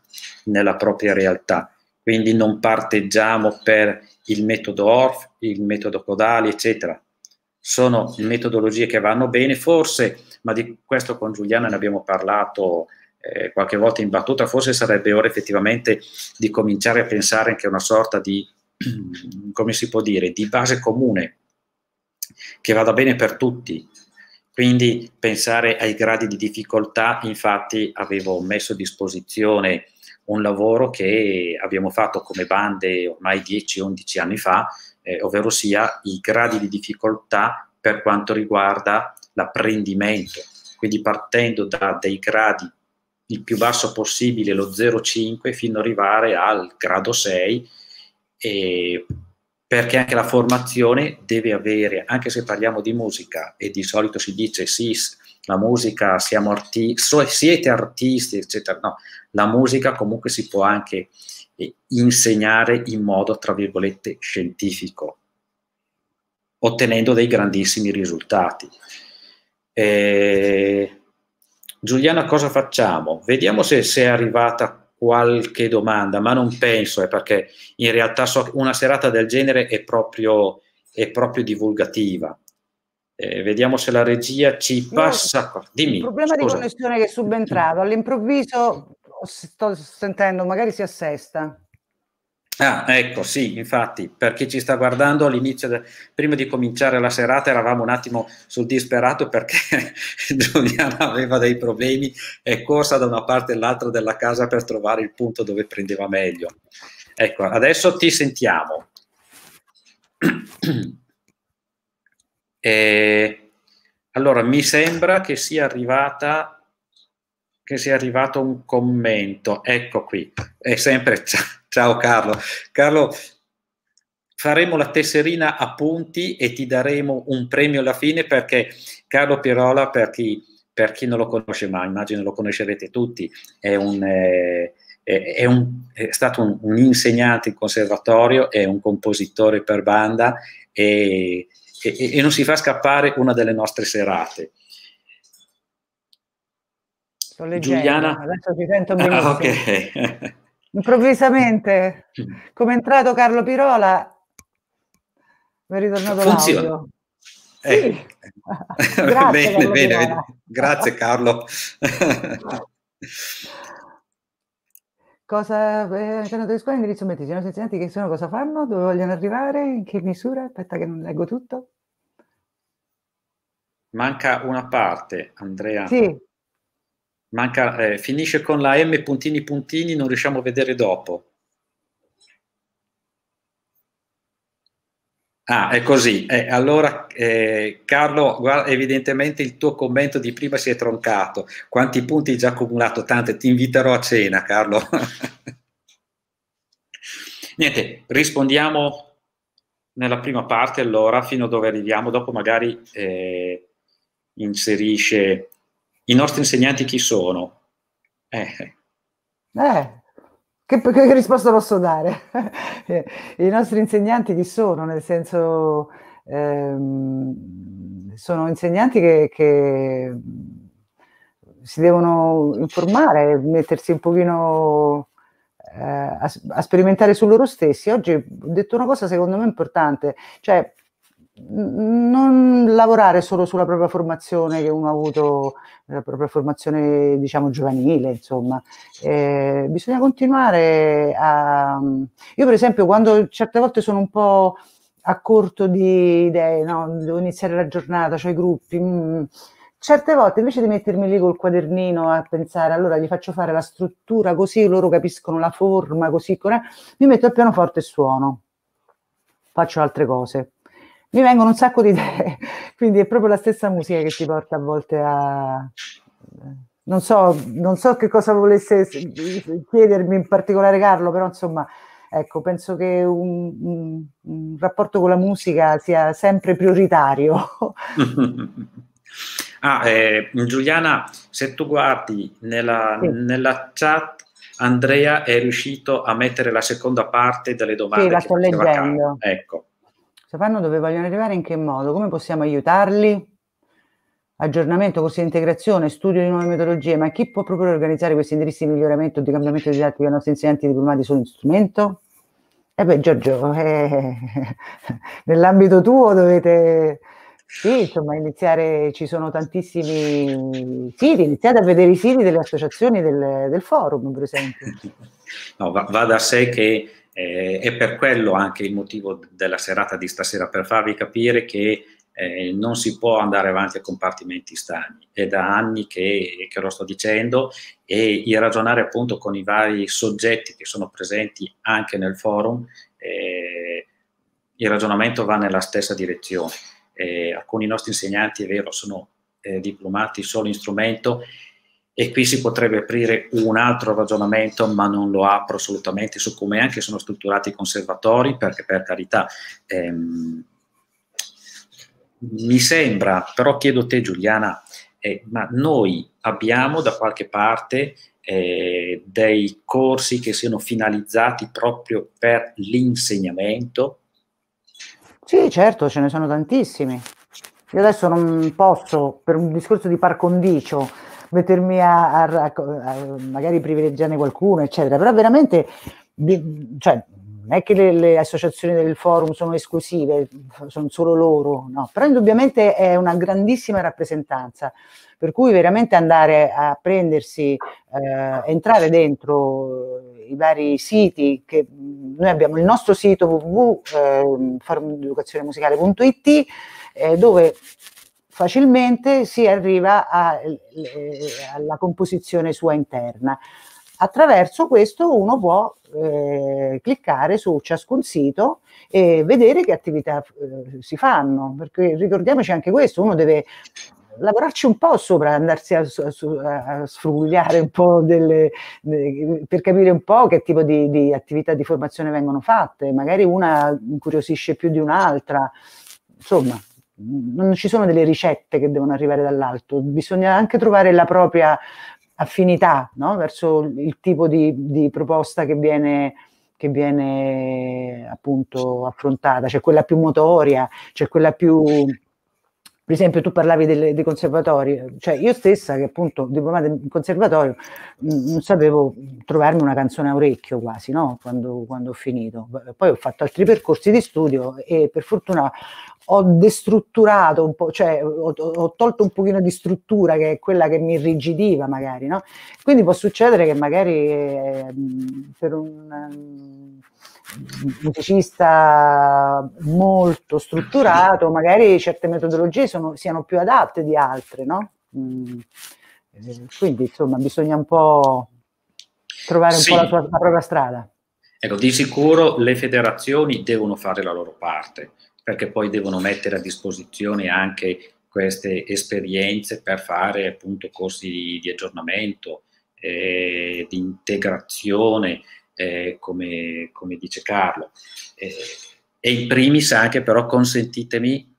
nella propria realtà. Quindi non parteggiamo per il metodo ORF, il metodo Codali, eccetera sono metodologie che vanno bene, forse, ma di questo con Giuliana ne abbiamo parlato eh, qualche volta in battuta, forse sarebbe ora effettivamente di cominciare a pensare anche a una sorta di, come si può dire, di base comune che vada bene per tutti. Quindi pensare ai gradi di difficoltà, infatti avevo messo a disposizione un lavoro che abbiamo fatto come bande ormai 10-11 anni fa, eh, ovvero sia i gradi di difficoltà per quanto riguarda l'apprendimento, quindi partendo da dei gradi il più basso possibile, lo 0,5, fino ad arrivare al grado 6, e perché anche la formazione deve avere, anche se parliamo di musica e di solito si dice sì, la musica siamo artisti, siete artisti, eccetera, no, la musica comunque si può anche insegnare in modo, tra virgolette, scientifico, ottenendo dei grandissimi risultati. Eh, Giuliana, cosa facciamo? Vediamo se, se, è arrivata qualche domanda, ma non penso, eh, perché in realtà so, una serata del genere è proprio, è proprio divulgativa. Eh, vediamo se la regia ci passa. Dimmi. Il problema scusa. di connessione che è subentrato all'improvviso sto sentendo, magari si assesta. Ah, ecco, sì, infatti, per chi ci sta guardando all'inizio, de, prima di cominciare la serata, eravamo un attimo sul disperato perché Giuliana aveva dei problemi e corsa da una parte all'altra della casa per trovare il punto dove prendeva meglio. Ecco, adesso ti sentiamo. E, allora, mi sembra che sia arrivata che sia arrivato un commento. Ecco qui, è sempre ciao Carlo. Carlo, faremo la tesserina a punti e ti daremo un premio alla fine perché Carlo Pirola, per chi, per chi non lo conosce, ma immagino lo conoscerete tutti, è, un, eh, è, un, è stato un, un, insegnante in conservatorio, è un compositore per banda e, e, e non si fa scappare una delle nostre serate. Sto leggendo, Giuliana... adesso ti sento ah, benissimo. Ah, okay. Improvvisamente, come è entrato Carlo Pirola, mi è ritornato Funziona. l'audio. Eh. Sì. Grazie, bene, bene, grazie Carlo. cosa eh, hanno delle scuole indirizzo metti, i nostri insegnanti che sono, cosa fanno, dove vogliono arrivare, in che misura? Aspetta che non leggo tutto. Manca una parte, Andrea. Sì, Manca, eh, finisce con la M puntini puntini, non riusciamo a vedere dopo. Ah, è così. Eh, allora, eh, Carlo, guarda, evidentemente il tuo commento di prima si è troncato. Quanti punti hai già accumulato? Tante, ti inviterò a cena, Carlo. Niente, rispondiamo nella prima parte allora, fino a dove arriviamo, dopo magari eh, inserisce i nostri insegnanti chi sono? Eh. eh che, che, risposta posso dare? I nostri insegnanti chi sono? Nel senso, ehm, sono insegnanti che, che, si devono informare, mettersi un pochino eh, a, a, sperimentare su loro stessi. Oggi ho detto una cosa secondo me importante, cioè non lavorare solo sulla propria formazione che uno ha avuto, la propria formazione diciamo giovanile, insomma, eh, bisogna continuare a... Io per esempio quando certe volte sono un po' a corto di idee, no? devo iniziare la giornata, ho cioè i gruppi, mh, mm, certe volte invece di mettermi lì col quadernino a pensare, allora gli faccio fare la struttura così loro capiscono la forma, così, mi metto al pianoforte e suono, faccio altre cose mi vengono un sacco di idee, quindi è proprio la stessa musica che ti porta a volte a... Non so, non so che cosa volesse chiedermi in particolare Carlo, però insomma, ecco, penso che un, un, un rapporto con la musica sia sempre prioritario. ah, eh, Giuliana, se tu guardi nella, sì. nella chat Andrea è riuscito a mettere la seconda parte delle domande. Sì, la sto leggendo. Ecco. Sapranno dove vogliono arrivare, in che modo, come possiamo aiutarli? Aggiornamento, corsi di integrazione, studio di nuove metodologie, ma chi può proprio organizzare questi indirizzi di miglioramento o di cambiamento di didattica ai nostri insegnanti diplomati sullo strumento? E eh beh, Giorgio, eh, nell'ambito tuo dovete sì, insomma, iniziare, ci sono tantissimi siti, iniziate a vedere i siti delle associazioni del, del forum, per esempio. No, va, va, da sé che eh, è per quello anche il motivo della serata di stasera, per farvi capire che eh, non si può andare avanti a compartimenti stagni. È da anni che, che, lo sto dicendo e il ragionare appunto con i vari soggetti che sono presenti anche nel forum, eh, il ragionamento va nella stessa direzione eh, alcuni nostri insegnanti, è vero, sono eh, diplomati solo in strumento e qui si potrebbe aprire un altro ragionamento, ma non lo apro assolutamente su come anche sono strutturati i conservatori, perché per carità ehm, mi sembra, però chiedo a te Giuliana, eh, ma noi abbiamo da qualche parte eh, dei corsi che siano finalizzati proprio per l'insegnamento? Sì, certo, ce ne sono tantissimi. Io adesso non posso, per un discorso di par condicio, mettermi a, a, a magari privilegiare qualcuno, eccetera, però veramente, cioè, non è che le, le, associazioni del forum sono esclusive, sono solo loro, no, però indubbiamente è una grandissima rappresentanza, per cui veramente andare a prendersi, eh, entrare dentro i vari siti che noi abbiamo il nostro sito www.forumeducazionemusicale.it eh, dove facilmente si arriva a, eh, alla composizione sua interna. Attraverso questo uno può eh, cliccare su ciascun sito e vedere che attività eh, si fanno, perché ricordiamoci anche questo, uno deve lavorarci un po' sopra, andarsi a, a, a sfrugliare un po' delle, per capire un po' che tipo di, di, attività di formazione vengono fatte, magari una incuriosisce più di un'altra, insomma, non ci sono delle ricette che devono arrivare dall'alto, bisogna anche trovare la propria affinità no? verso il tipo di, di proposta che viene che viene appunto affrontata, c'è quella più motoria, c'è quella più per esempio tu parlavi delle, dei conservatori, cioè io stessa che appunto diplomata in conservatorio non sapevo trovarmi una canzone a orecchio quasi, no? Quando, quando ho finito. Poi ho fatto altri percorsi di studio e per fortuna ho destrutturato un po', cioè ho, ho, tolto un pochino di struttura che è quella che mi irrigidiva magari, no? Quindi può succedere che magari eh, per un musicista molto strutturato, magari certe metodologie sono, siano più adatte di altre, no? Mm. Quindi insomma bisogna un po' trovare un sì. po' la, tua, la propria strada. Ecco, di sicuro le federazioni devono fare la loro parte, perché poi devono mettere a disposizione anche queste esperienze per fare appunto corsi di, di aggiornamento, eh, di integrazione, eh, come, come, dice Carlo. Eh, e in primis anche però consentitemi,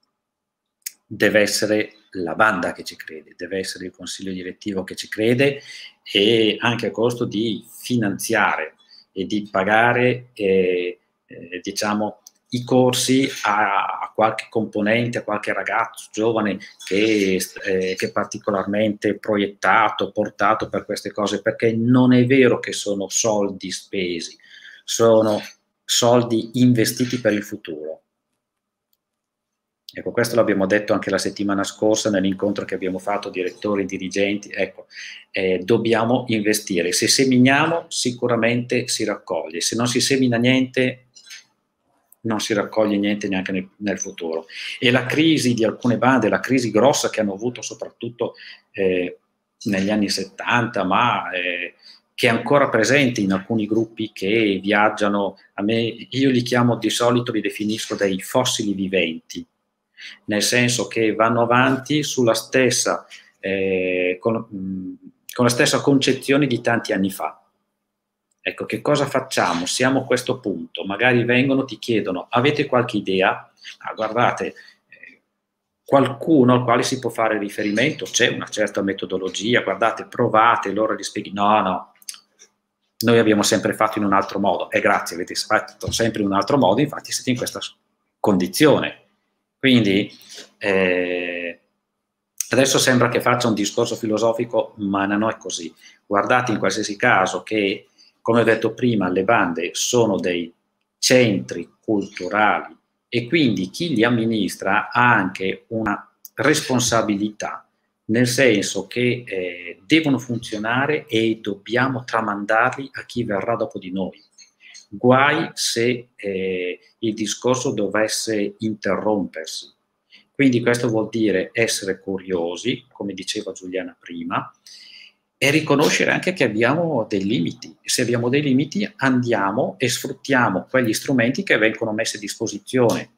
deve essere la banda che ci crede, deve essere il consiglio direttivo che ci crede e anche a costo di finanziare e di pagare eh, eh, diciamo i corsi a, a, qualche componente, a qualche ragazzo giovane che, eh, che, è particolarmente proiettato, portato per queste cose, perché non è vero che sono soldi spesi, sono soldi investiti per il futuro. Ecco, questo l'abbiamo detto anche la settimana scorsa nell'incontro che abbiamo fatto, direttori, dirigenti, ecco, eh, dobbiamo investire. Se seminiamo sicuramente si raccoglie, se non si semina niente non si raccoglie niente neanche nel, nel, futuro. E la crisi di alcune bande, la crisi grossa che hanno avuto soprattutto eh, negli anni 70, ma eh, che è ancora presente in alcuni gruppi che viaggiano, a me, io li chiamo di solito, li definisco dei fossili viventi, nel senso che vanno avanti sulla stessa, eh, con, mh, con la stessa concezione di tanti anni fa. Ecco, che cosa facciamo? Siamo a questo punto, magari vengono, ti chiedono, avete qualche idea? Ah, guardate, eh, qualcuno al quale si può fare riferimento, c'è una certa metodologia, guardate, provate, loro gli spieghi, no, no, noi abbiamo sempre fatto in un altro modo, e grazie, avete fatto sempre in un altro modo, infatti siete in questa condizione. Quindi eh, adesso sembra che faccia un discorso filosofico, ma non è così. Guardate in qualsiasi caso che, come ho detto prima, le bande sono dei centri culturali e quindi chi li amministra ha anche una responsabilità, nel senso che eh, devono funzionare e dobbiamo tramandarli a chi verrà dopo di noi. Guai se eh, il discorso dovesse interrompersi. Quindi questo vuol dire essere curiosi, come diceva Giuliana prima, e riconoscere anche che abbiamo dei limiti. Se abbiamo dei limiti andiamo e sfruttiamo quegli strumenti che vengono messi a disposizione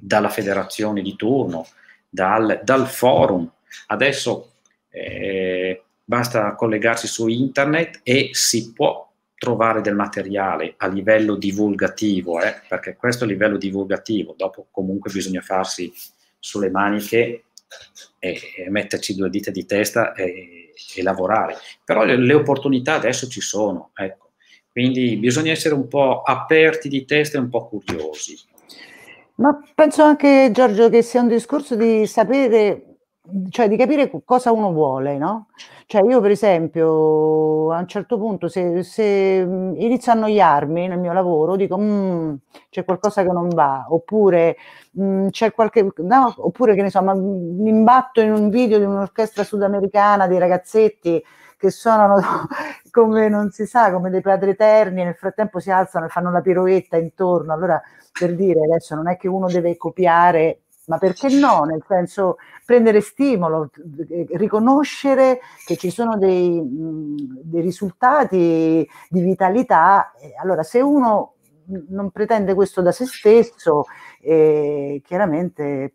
dalla federazione di turno, dal, dal forum. Adesso eh, basta collegarsi su internet e si può trovare del materiale a livello divulgativo, eh, perché questo è a livello divulgativo, dopo comunque bisogna farsi sulle maniche e, e metterci due dita di testa e, e lavorare. Però le, le, opportunità adesso ci sono, ecco. quindi bisogna essere un po' aperti di testa e un po' curiosi. Ma penso anche, Giorgio, che sia un discorso di sapere cioè di capire cosa uno vuole, no? Cioè io per esempio a un certo punto se, se inizio a annoiarmi nel mio lavoro dico mm, c'è qualcosa che non va, oppure mm, c'è qualche, no, oppure che ne so, ma mi imbatto in un video di un'orchestra sudamericana dei ragazzetti che suonano come non si sa, come dei padri eterni, nel frattempo si alzano e fanno la piroetta intorno. Allora, per dire, adesso non è che uno deve copiare ma perché no? Nel senso prendere stimolo, riconoscere che ci sono dei, dei risultati di vitalità. Allora, se uno non pretende questo da se stesso, eh, chiaramente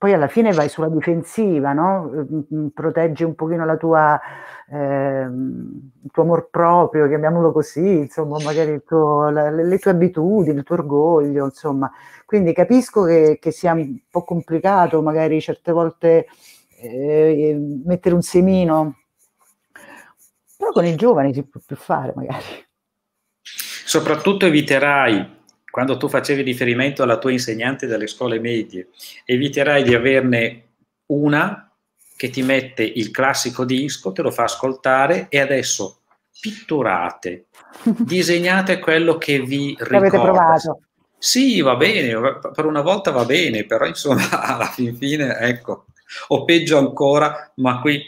poi alla fine vai sulla difensiva, no? proteggi un pochino la tua, eh, il tuo amor proprio, chiamiamolo così, insomma, magari tuo, la, le tue abitudini, il tuo orgoglio, insomma. Quindi capisco che, che sia un po' complicato magari certe volte eh, mettere un semino, però con i giovani si può più fare magari. Soprattutto eviterai quando tu facevi riferimento alla tua insegnante delle scuole medie, eviterai di averne una che ti mette il classico disco, te lo fa ascoltare e adesso pitturate, disegnate quello che vi ricorda. Avete provato. Sì, va bene, per una volta va bene, però insomma alla fin fine, ecco, o peggio ancora, ma qui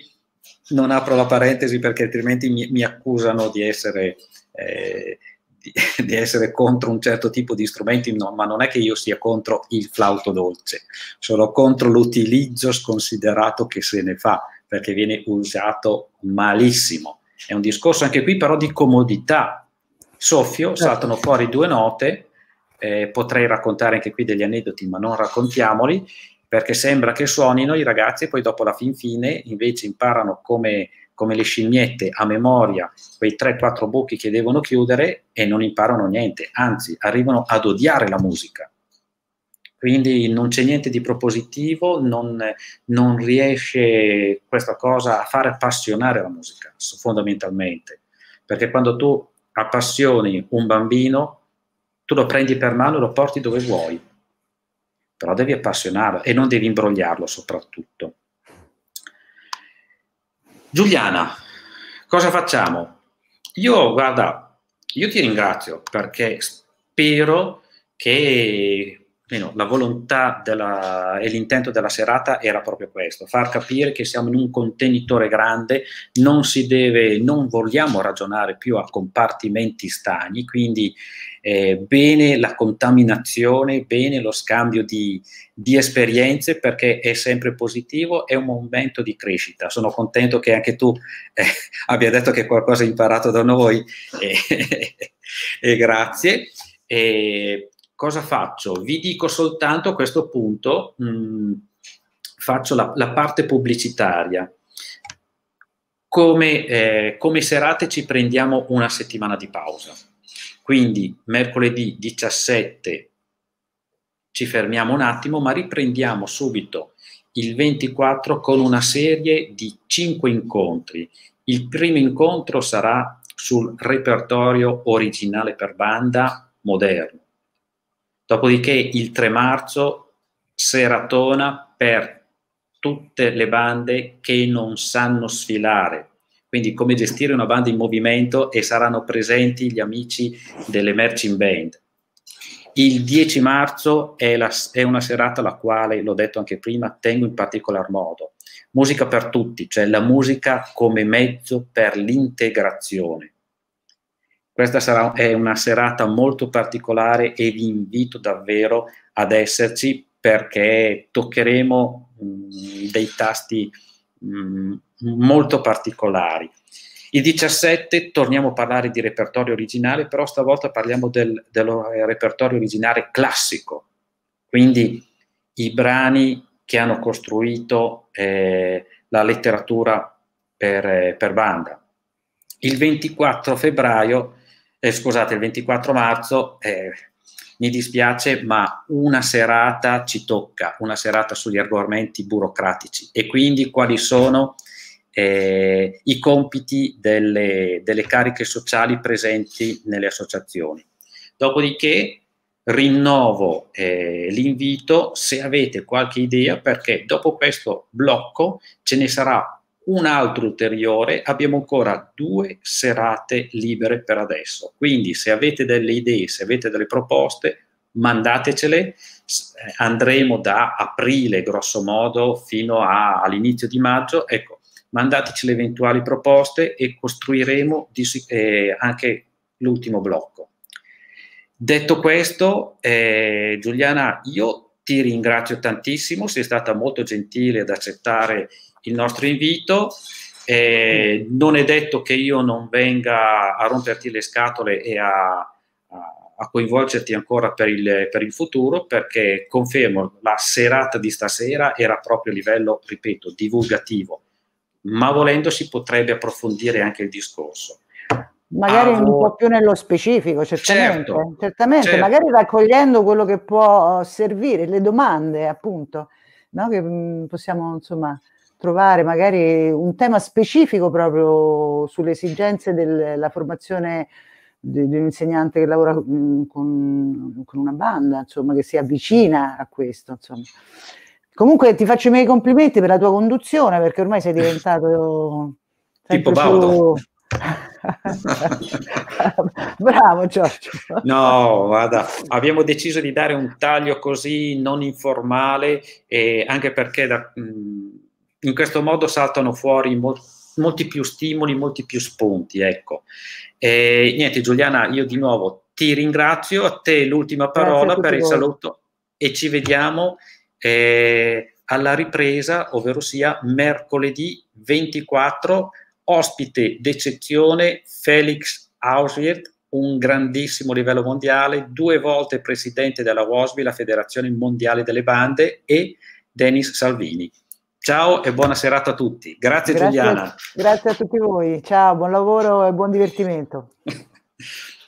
non apro la parentesi perché altrimenti mi, mi accusano di essere... Eh, di, di, essere contro un certo tipo di strumenti, no, ma non è che io sia contro il flauto dolce, sono contro l'utilizzo sconsiderato che se ne fa, perché viene usato malissimo. È un discorso anche qui però di comodità. Soffio, certo. saltano fuori due note, eh, potrei raccontare anche qui degli aneddoti, ma non raccontiamoli, perché sembra che suonino i ragazzi e poi dopo la fin fine invece imparano come come le scimmiette a memoria quei 3-4 buchi che devono chiudere e non imparano niente, anzi arrivano ad odiare la musica. Quindi non c'è niente di propositivo, non, non riesce questa cosa a fare appassionare la musica, fondamentalmente. Perché quando tu appassioni un bambino, tu lo prendi per mano e lo porti dove vuoi, però devi appassionarlo e non devi imbrogliarlo soprattutto. Giuliana, cosa facciamo? Io, guarda, io ti ringrazio perché spero che meno, la volontà della, e l'intento della serata era proprio questo, far capire che siamo in un contenitore grande, non si deve, non vogliamo ragionare più a compartimenti stagni, quindi eh, bene la contaminazione, bene lo scambio di, di, esperienze perché è sempre positivo, è un momento di crescita. Sono contento che anche tu eh, abbia detto che qualcosa hai imparato da noi e, grazie. E cosa faccio? Vi dico soltanto a questo punto, mh, mm, faccio la, la, parte pubblicitaria. Come, eh, come serate ci prendiamo una settimana di pausa. Quindi mercoledì 17 ci fermiamo un attimo, ma riprendiamo subito il 24 con una serie di 5 incontri. Il primo incontro sarà sul repertorio originale per banda moderno. Dopodiché il 3 marzo seratona per tutte le bande che non sanno sfilare. Quindi come gestire una banda in movimento e saranno presenti gli amici delle marching band. Il 10 marzo è, la, è una serata alla quale, l'ho detto anche prima, tengo in particolar modo. Musica per tutti, cioè la musica come mezzo per l'integrazione. Questa sarà, è una serata molto particolare e vi invito davvero ad esserci perché toccheremo mh, mm, dei tasti mh, mm, molto particolari. Il 17 torniamo a parlare di repertorio originale, però stavolta parliamo del, del repertorio originale classico, quindi i brani che hanno costruito eh, la letteratura per, eh, per, banda. Il 24 febbraio, eh, scusate, il 24 marzo, eh, mi dispiace, ma una serata ci tocca, una serata sugli argomenti burocratici e quindi quali sono eh, i compiti delle, delle cariche sociali presenti nelle associazioni. Dopodiché rinnovo eh, l'invito se avete qualche idea perché dopo questo blocco ce ne sarà un altro ulteriore, abbiamo ancora due serate libere per adesso. Quindi se avete delle idee, se avete delle proposte, mandatecele, andremo da aprile grosso modo fino all'inizio di maggio. Ecco, mandateci le eventuali proposte e costruiremo eh, anche l'ultimo blocco. Detto questo, eh, Giuliana, io ti ringrazio tantissimo, sei stata molto gentile ad accettare il nostro invito. Eh, non è detto che io non venga a romperti le scatole e a, a, a coinvolgerti ancora per il, per il, futuro, perché confermo, la serata di stasera era proprio a livello, ripeto, divulgativo ma volendo si potrebbe approfondire anche il discorso. Magari Avo... un po' più nello specifico, certamente, certo, certamente certo. magari raccogliendo quello che può servire, le domande appunto, no? che mm, possiamo insomma trovare magari un tema specifico proprio sulle esigenze della formazione di, di, un insegnante che lavora mm, con, con, una banda, insomma, che si avvicina a questo. Insomma. Comunque ti faccio i miei complimenti per la tua conduzione perché ormai sei diventato tipo Baudo. Bravo Giorgio. No, guarda, abbiamo deciso di dare un taglio così non informale e anche perché da, in questo modo saltano fuori mol, molti più stimoli, molti più spunti, ecco. E, niente Giuliana, io di nuovo ti ringrazio, a te l'ultima parola per il voi. saluto e ci vediamo eh, alla ripresa, ovvero sia mercoledì 24, ospite d'eccezione Felix Auswirth, un grandissimo livello mondiale, due volte presidente della WOSBI, la Federazione Mondiale delle Bande, e Denis Salvini. Ciao e buona serata a tutti. Grazie, grazie Giuliana. Grazie a tutti voi. Ciao, buon lavoro e buon divertimento.